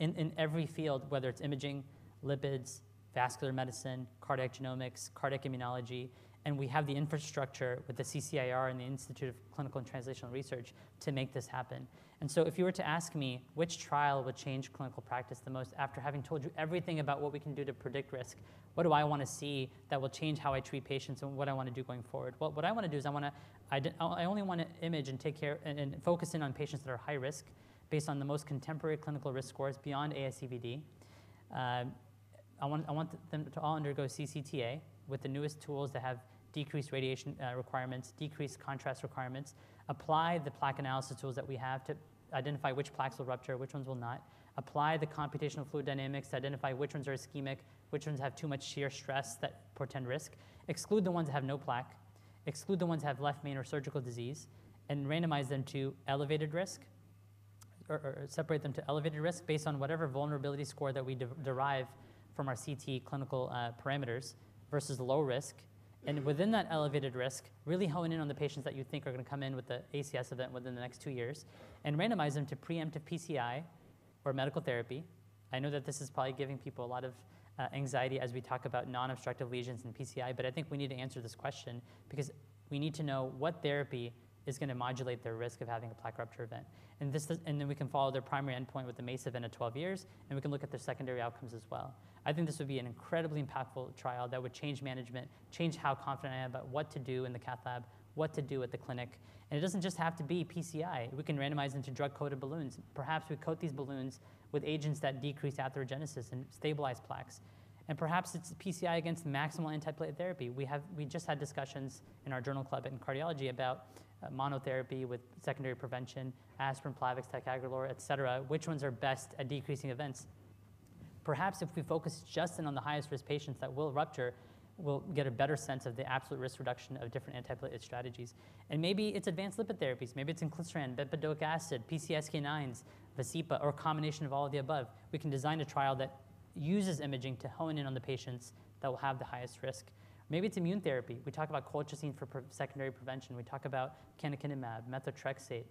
in, in every field, whether it's imaging, lipids, vascular medicine, cardiac genomics, cardiac immunology, and we have the infrastructure with the CCIR and the Institute of Clinical and Translational Research to make this happen. And so, if you were to ask me which trial would change clinical practice the most after having told you everything about what we can do to predict risk, what do I want to see that will change how I treat patients and what I want to do going forward? Well, what I want to do is I want to, I only want to image and take care and, focus in on patients that are high risk based on the most contemporary clinical risk scores beyond ASCVD. Uh, I want, I want them to all undergo CCTA with the newest tools that have decreased radiation uh, requirements, decreased contrast requirements, apply the plaque analysis tools that we have to identify which plaques will rupture, which ones will not, apply the computational fluid dynamics to identify which ones are ischemic, which ones have too much shear stress that portend risk, exclude the ones that have no plaque, exclude the ones that have left main or surgical disease, and randomize them to elevated risk, or, or separate them to elevated risk based on whatever vulnerability score that we de derive from our CT clinical uh, parameters versus low risk. And within that elevated risk, really hone in on the patients that you think are going to come in with the ACS event within the next two years and randomize them to preemptive PCI or medical therapy. I know that this is probably giving people a lot of uh, anxiety as we talk about non obstructive lesions and PCI, but I think we need to answer this question because we need to know what therapy is going to modulate their risk of having a plaque rupture event. And, this, and then we can follow their primary endpoint with the MACE event at 12 years, and we can look at their secondary outcomes as well. I think this would be an incredibly impactful trial that would change management, change how confident I am about what to do in the cath lab, what to do at the clinic. And it doesn't just have to be PCI. We can randomize into drug-coated balloons. Perhaps we coat these balloons with agents that decrease atherogenesis and stabilize plaques. And perhaps it's PCI against maximal antiplatelet therapy. We, have, we just had discussions in our journal club in cardiology about uh, monotherapy with secondary prevention, aspirin, Plavix, ticagrelor, et cetera. Which ones are best at decreasing events? Perhaps if we focus just in on the highest risk patients that will rupture, we'll get a better sense of the absolute risk reduction of different antiplatelet strategies. And maybe it's advanced lipid therapies. Maybe it's inclisiran, bempedoic acid, PCSK9s, Vascepa, or a combination of all of the above. We can design a trial that uses imaging to hone in on the patients that will have the highest risk. Maybe it's immune therapy. We talk about colchicine for pre- secondary prevention. We talk about canakinumab, methotrexate,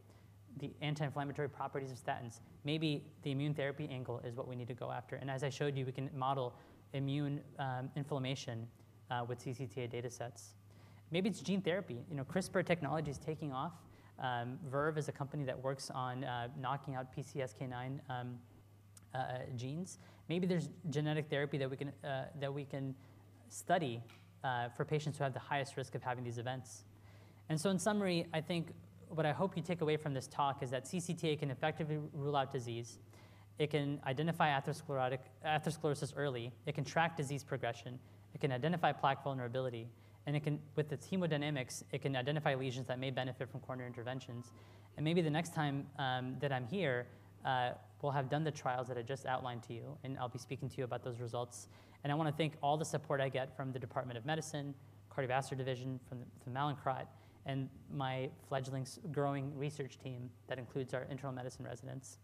the anti-inflammatory properties of statins. Maybe the immune therapy angle is what we need to go after. And as I showed you, we can model immune um, inflammation uh, with CCTA data sets. Maybe it's gene therapy. You know, CRISPR technology is taking off. Um, Verve is a company that works on uh, knocking out PCSK9 um, uh, genes. Maybe there's genetic therapy that we can, uh, that we can study uh, for patients who have the highest risk of having these events. And so, in summary, I think what I hope you take away from this talk is that CCTA can effectively rule out disease. It can identify atherosclerotic, atherosclerosis early. It can track disease progression. It can identify plaque vulnerability. And it can, with its hemodynamics, it can identify lesions that may benefit from coronary interventions. And maybe the next time um, that I'm here, uh, we'll have done the trials that I just outlined to you, and I'll be speaking to you about those results. And I want to thank all the support I get from the Department of Medicine, Cardiovascular Division, from the, from Mallinckrodt, and my fledgling growing research team that includes our internal medicine residents.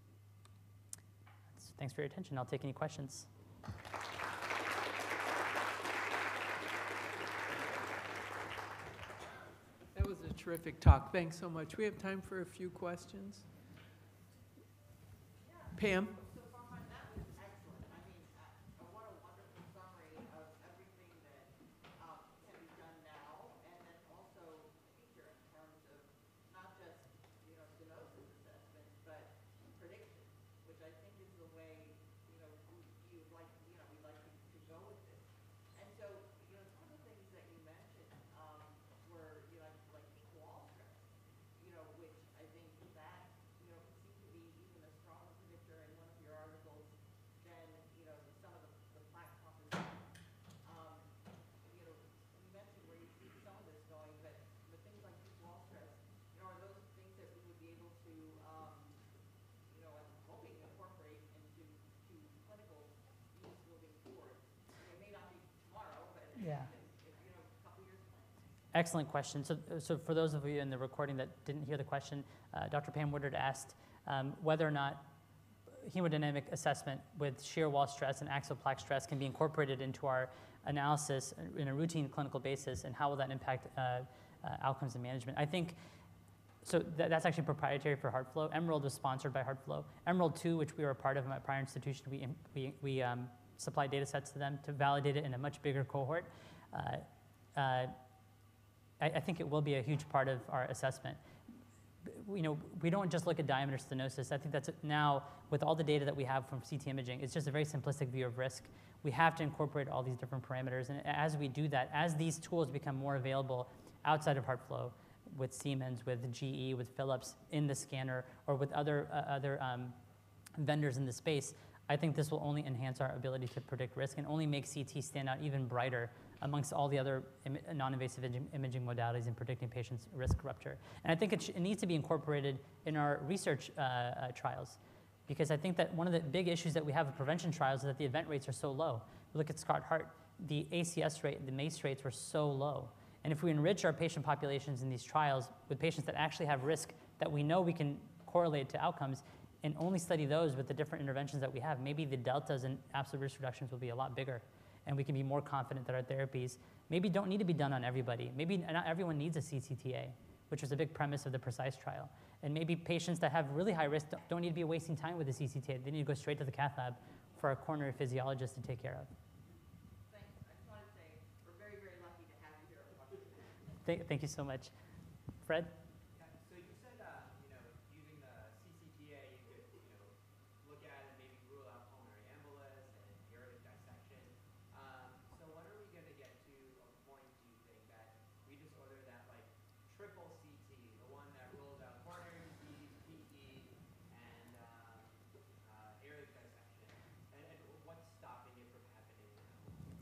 Thanks for your attention. I'll take any questions. That was a terrific talk. Thanks so much. We have time for a few questions. Pam? So far, that was excellent. I mean, uh, what a wonderful summary of everything that um, can be done now, and then also future in terms of not just, you know, stenosis assessment, but prediction, which I think is the way, you know, we, you like, you know, we'd like to, to go with this. And so, you know, some of the things that you mentioned um, were, you know, like peak wall stress, you know, which I think that, you know, seemed to be even a stronger predictor in one of your articles than, you know, some of the, the plaque composition. Um, you know, you mentioned where you see some of this going, but, but things like peak wall stress, you know, are those things that we would be able to, um, you know, I'm hoping incorporate into, to clinical use moving forward? I mean, It may not be tomorrow, but, Yeah. if, you know, a couple years from now. Excellent question. So, so for those of you in the recording that didn't hear the question, uh, Dr. Pam Woodard asked um, whether or not hemodynamic assessment with shear wall stress and axial plaque stress can be incorporated into our analysis in a routine clinical basis, and how will that impact uh, uh, outcomes and management. I think so that, that's actually proprietary for HeartFlow. Emerald was sponsored by HeartFlow. Emerald 2, which we were a part of in my prior institution, we, we, we um, supplied data sets to them to validate it in a much bigger cohort. Uh, uh, I, I think it will be a huge part of our assessment. You know, we don't just look at diameter stenosis. I think that's now, with all the data that we have from CT imaging, it's just a very simplistic view of risk. We have to incorporate all these different parameters. And as we do that, as these tools become more available outside of HeartFlow, with Siemens, with GE, with Philips in the scanner, or with other, uh, other um, vendors in the space, I think this will only enhance our ability to predict risk and only make CT stand out even brighter amongst all the other Im- non-invasive imaging, imaging modalities in predicting patients' risk rupture. And I think it, sh- it needs to be incorporated in our research uh, uh, trials because I think that one of the big issues that we have with prevention trials is that the event rates are so low. Look at SCOT-HEART, the ACS rate, the MACE rates were so low. And if we enrich our patient populations in these trials with patients that actually have risk that we know we can correlate to outcomes and only study those with the different interventions that we have, maybe the deltas and absolute risk reductions will be a lot bigger. And we can be more confident that our therapies maybe don't need to be done on everybody. Maybe not everyone needs a CCTA, which was a big premise of the PRECISE trial. And maybe patients that have really high risk don't- need to be wasting time with the CCTA. They need to go straight to the cath lab for a coronary physiologist to take care of. Thanks. I just wanted to say, we're very, very lucky to have you here. Thank, thank you so much. Fred? Yeah, so you said, uh, you know, using the CCTA, you could, you know, look at and maybe rule out pulmonary embolus and aortic dissection. Um, so when are we gonna get to a point, do you think, that we just order that, like, triple CT, the one that rules out coronary disease, PE, and, um, uh, aortic dissection? And, and what's stopping it from happening now?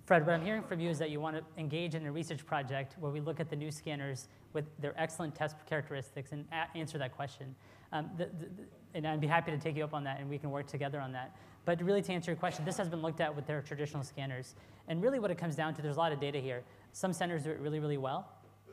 Fred, what I'm hearing from you is that you want to engage in a research project where we look at the new scanners with their excellent test characteristics and answer that question. Um, the, the- and I'd be happy to take you up on that and we can work together on that. But really, to answer your question, this has been looked at with their traditional scanners. And really, what it comes down to, there's a lot of data here. Some centers do it really, really well,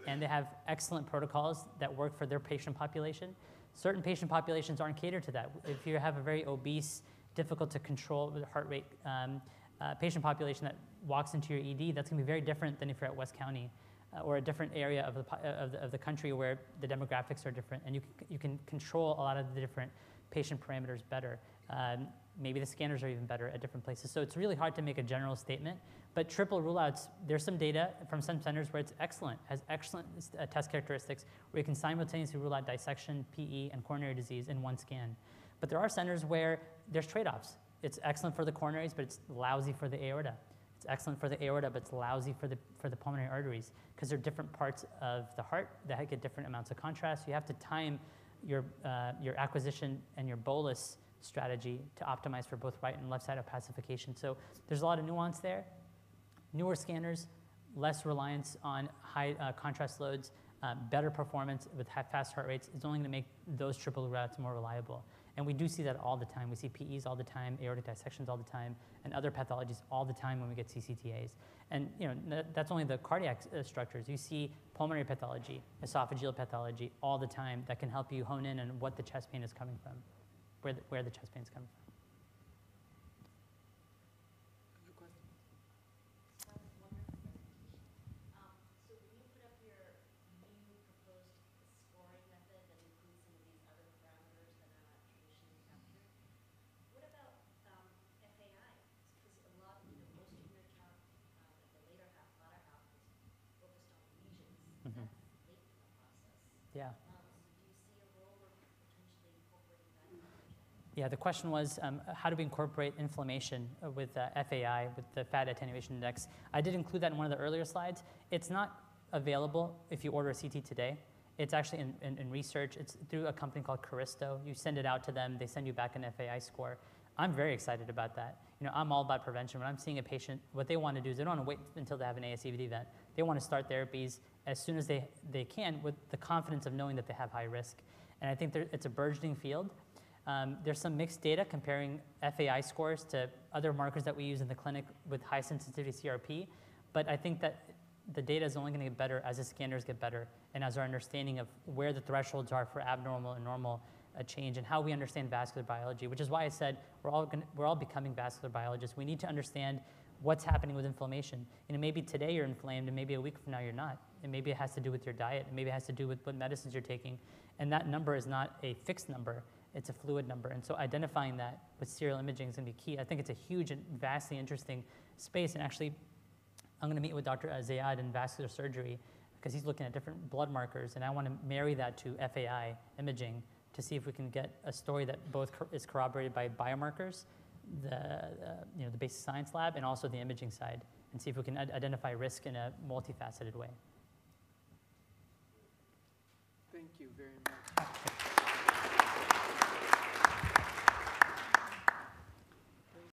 and they have excellent protocols that work for their patient population. Certain patient populations aren't catered to that. If you have a very obese, difficult to control heart rate um, uh, patient population that walks into your ED, that's going to be very different than if you're at West County uh, or a different area of the, uh, of, the, of the country where the demographics are different, and you can, you can control a lot of the different patient parameters better. Um, maybe the scanners are even better at different places. So it's really hard to make a general statement. But triple ruleouts, there's some data from some centers where it's excellent, has excellent uh, test characteristics, where you can simultaneously rule out dissection, PE, and coronary disease in one scan. But there are centers where there's trade-offs. It's excellent for the coronaries, but it's lousy for the aorta. It's excellent for the aorta, but it's lousy for the, for the pulmonary arteries because they're different parts of the heart that get different amounts of contrast. You have to time your, uh, your acquisition and your bolus strategy to optimize for both right and left side opacification. So there's a lot of nuance there. Newer scanners, less reliance on high uh, contrast loads, uh, better performance with fast heart rates is only going to make those triple routes more reliable. And we do see that all the time. We see PEs all the time, aortic dissections all the time, and other pathologies all the time when we get CCTAs. And you know that's only the cardiac uh, structures. You see pulmonary pathology, esophageal pathology all the time that can help you hone in on what the chest pain is coming from, where the, where the chest pain is coming from. Other questions? I was wondering for presentation. Um, so when you put up your new proposed scoring method that includes some of these other parameters that are not traditionally captured, what about, um, FAI? Because a lot, you know, most of your count, uh, like the later half, latter half is focused on lesions. Mhm. That's late in the process. Yeah. Um, so do you see a role of potentially incorporating that information? Yeah, the question was um, how do we incorporate inflammation with uh, FAI, with the fat attenuation index? I did include that in one of the earlier slides. It's not available if you order a CT today. It's actually in, in, in research. It's through a company called Caristo. You send it out to them, they send you back an FAI score. I'm very excited about that. You know, I'm all about prevention. When I'm seeing a patient, what they want to do is they don't want to wait until they have an ASCVD event. They want to start therapies as soon as they, they can with the confidence of knowing that they have high risk. And I think there, it's a burgeoning field. Um, there's some mixed data comparing FAI scores to other markers that we use in the clinic with high sensitivity CRP, but I think that the data is only going to get better as the scanners get better and as our understanding of where the thresholds are for abnormal and normal uh, change and how we understand vascular biology, which is why I said we're all, gonna, we're all becoming vascular biologists. We need to understand what's happening with inflammation. You know, maybe today you're inflamed and maybe a week from now you're not. And maybe it has to do with your diet, and maybe it has to do with what medicines you're taking. And that number is not a fixed number, it's a fluid number. And so identifying that with serial imaging is going to be key. I think it's a huge and vastly interesting space. And actually, I'm going to meet with Dr. Zayed in vascular surgery because he's looking at different blood markers, and I want to marry that to FAI imaging to see if we can get a story that both is corroborated by biomarkers, the uh, you know the basic science lab, and also the imaging side, and see if we can identify risk in a multifaceted way.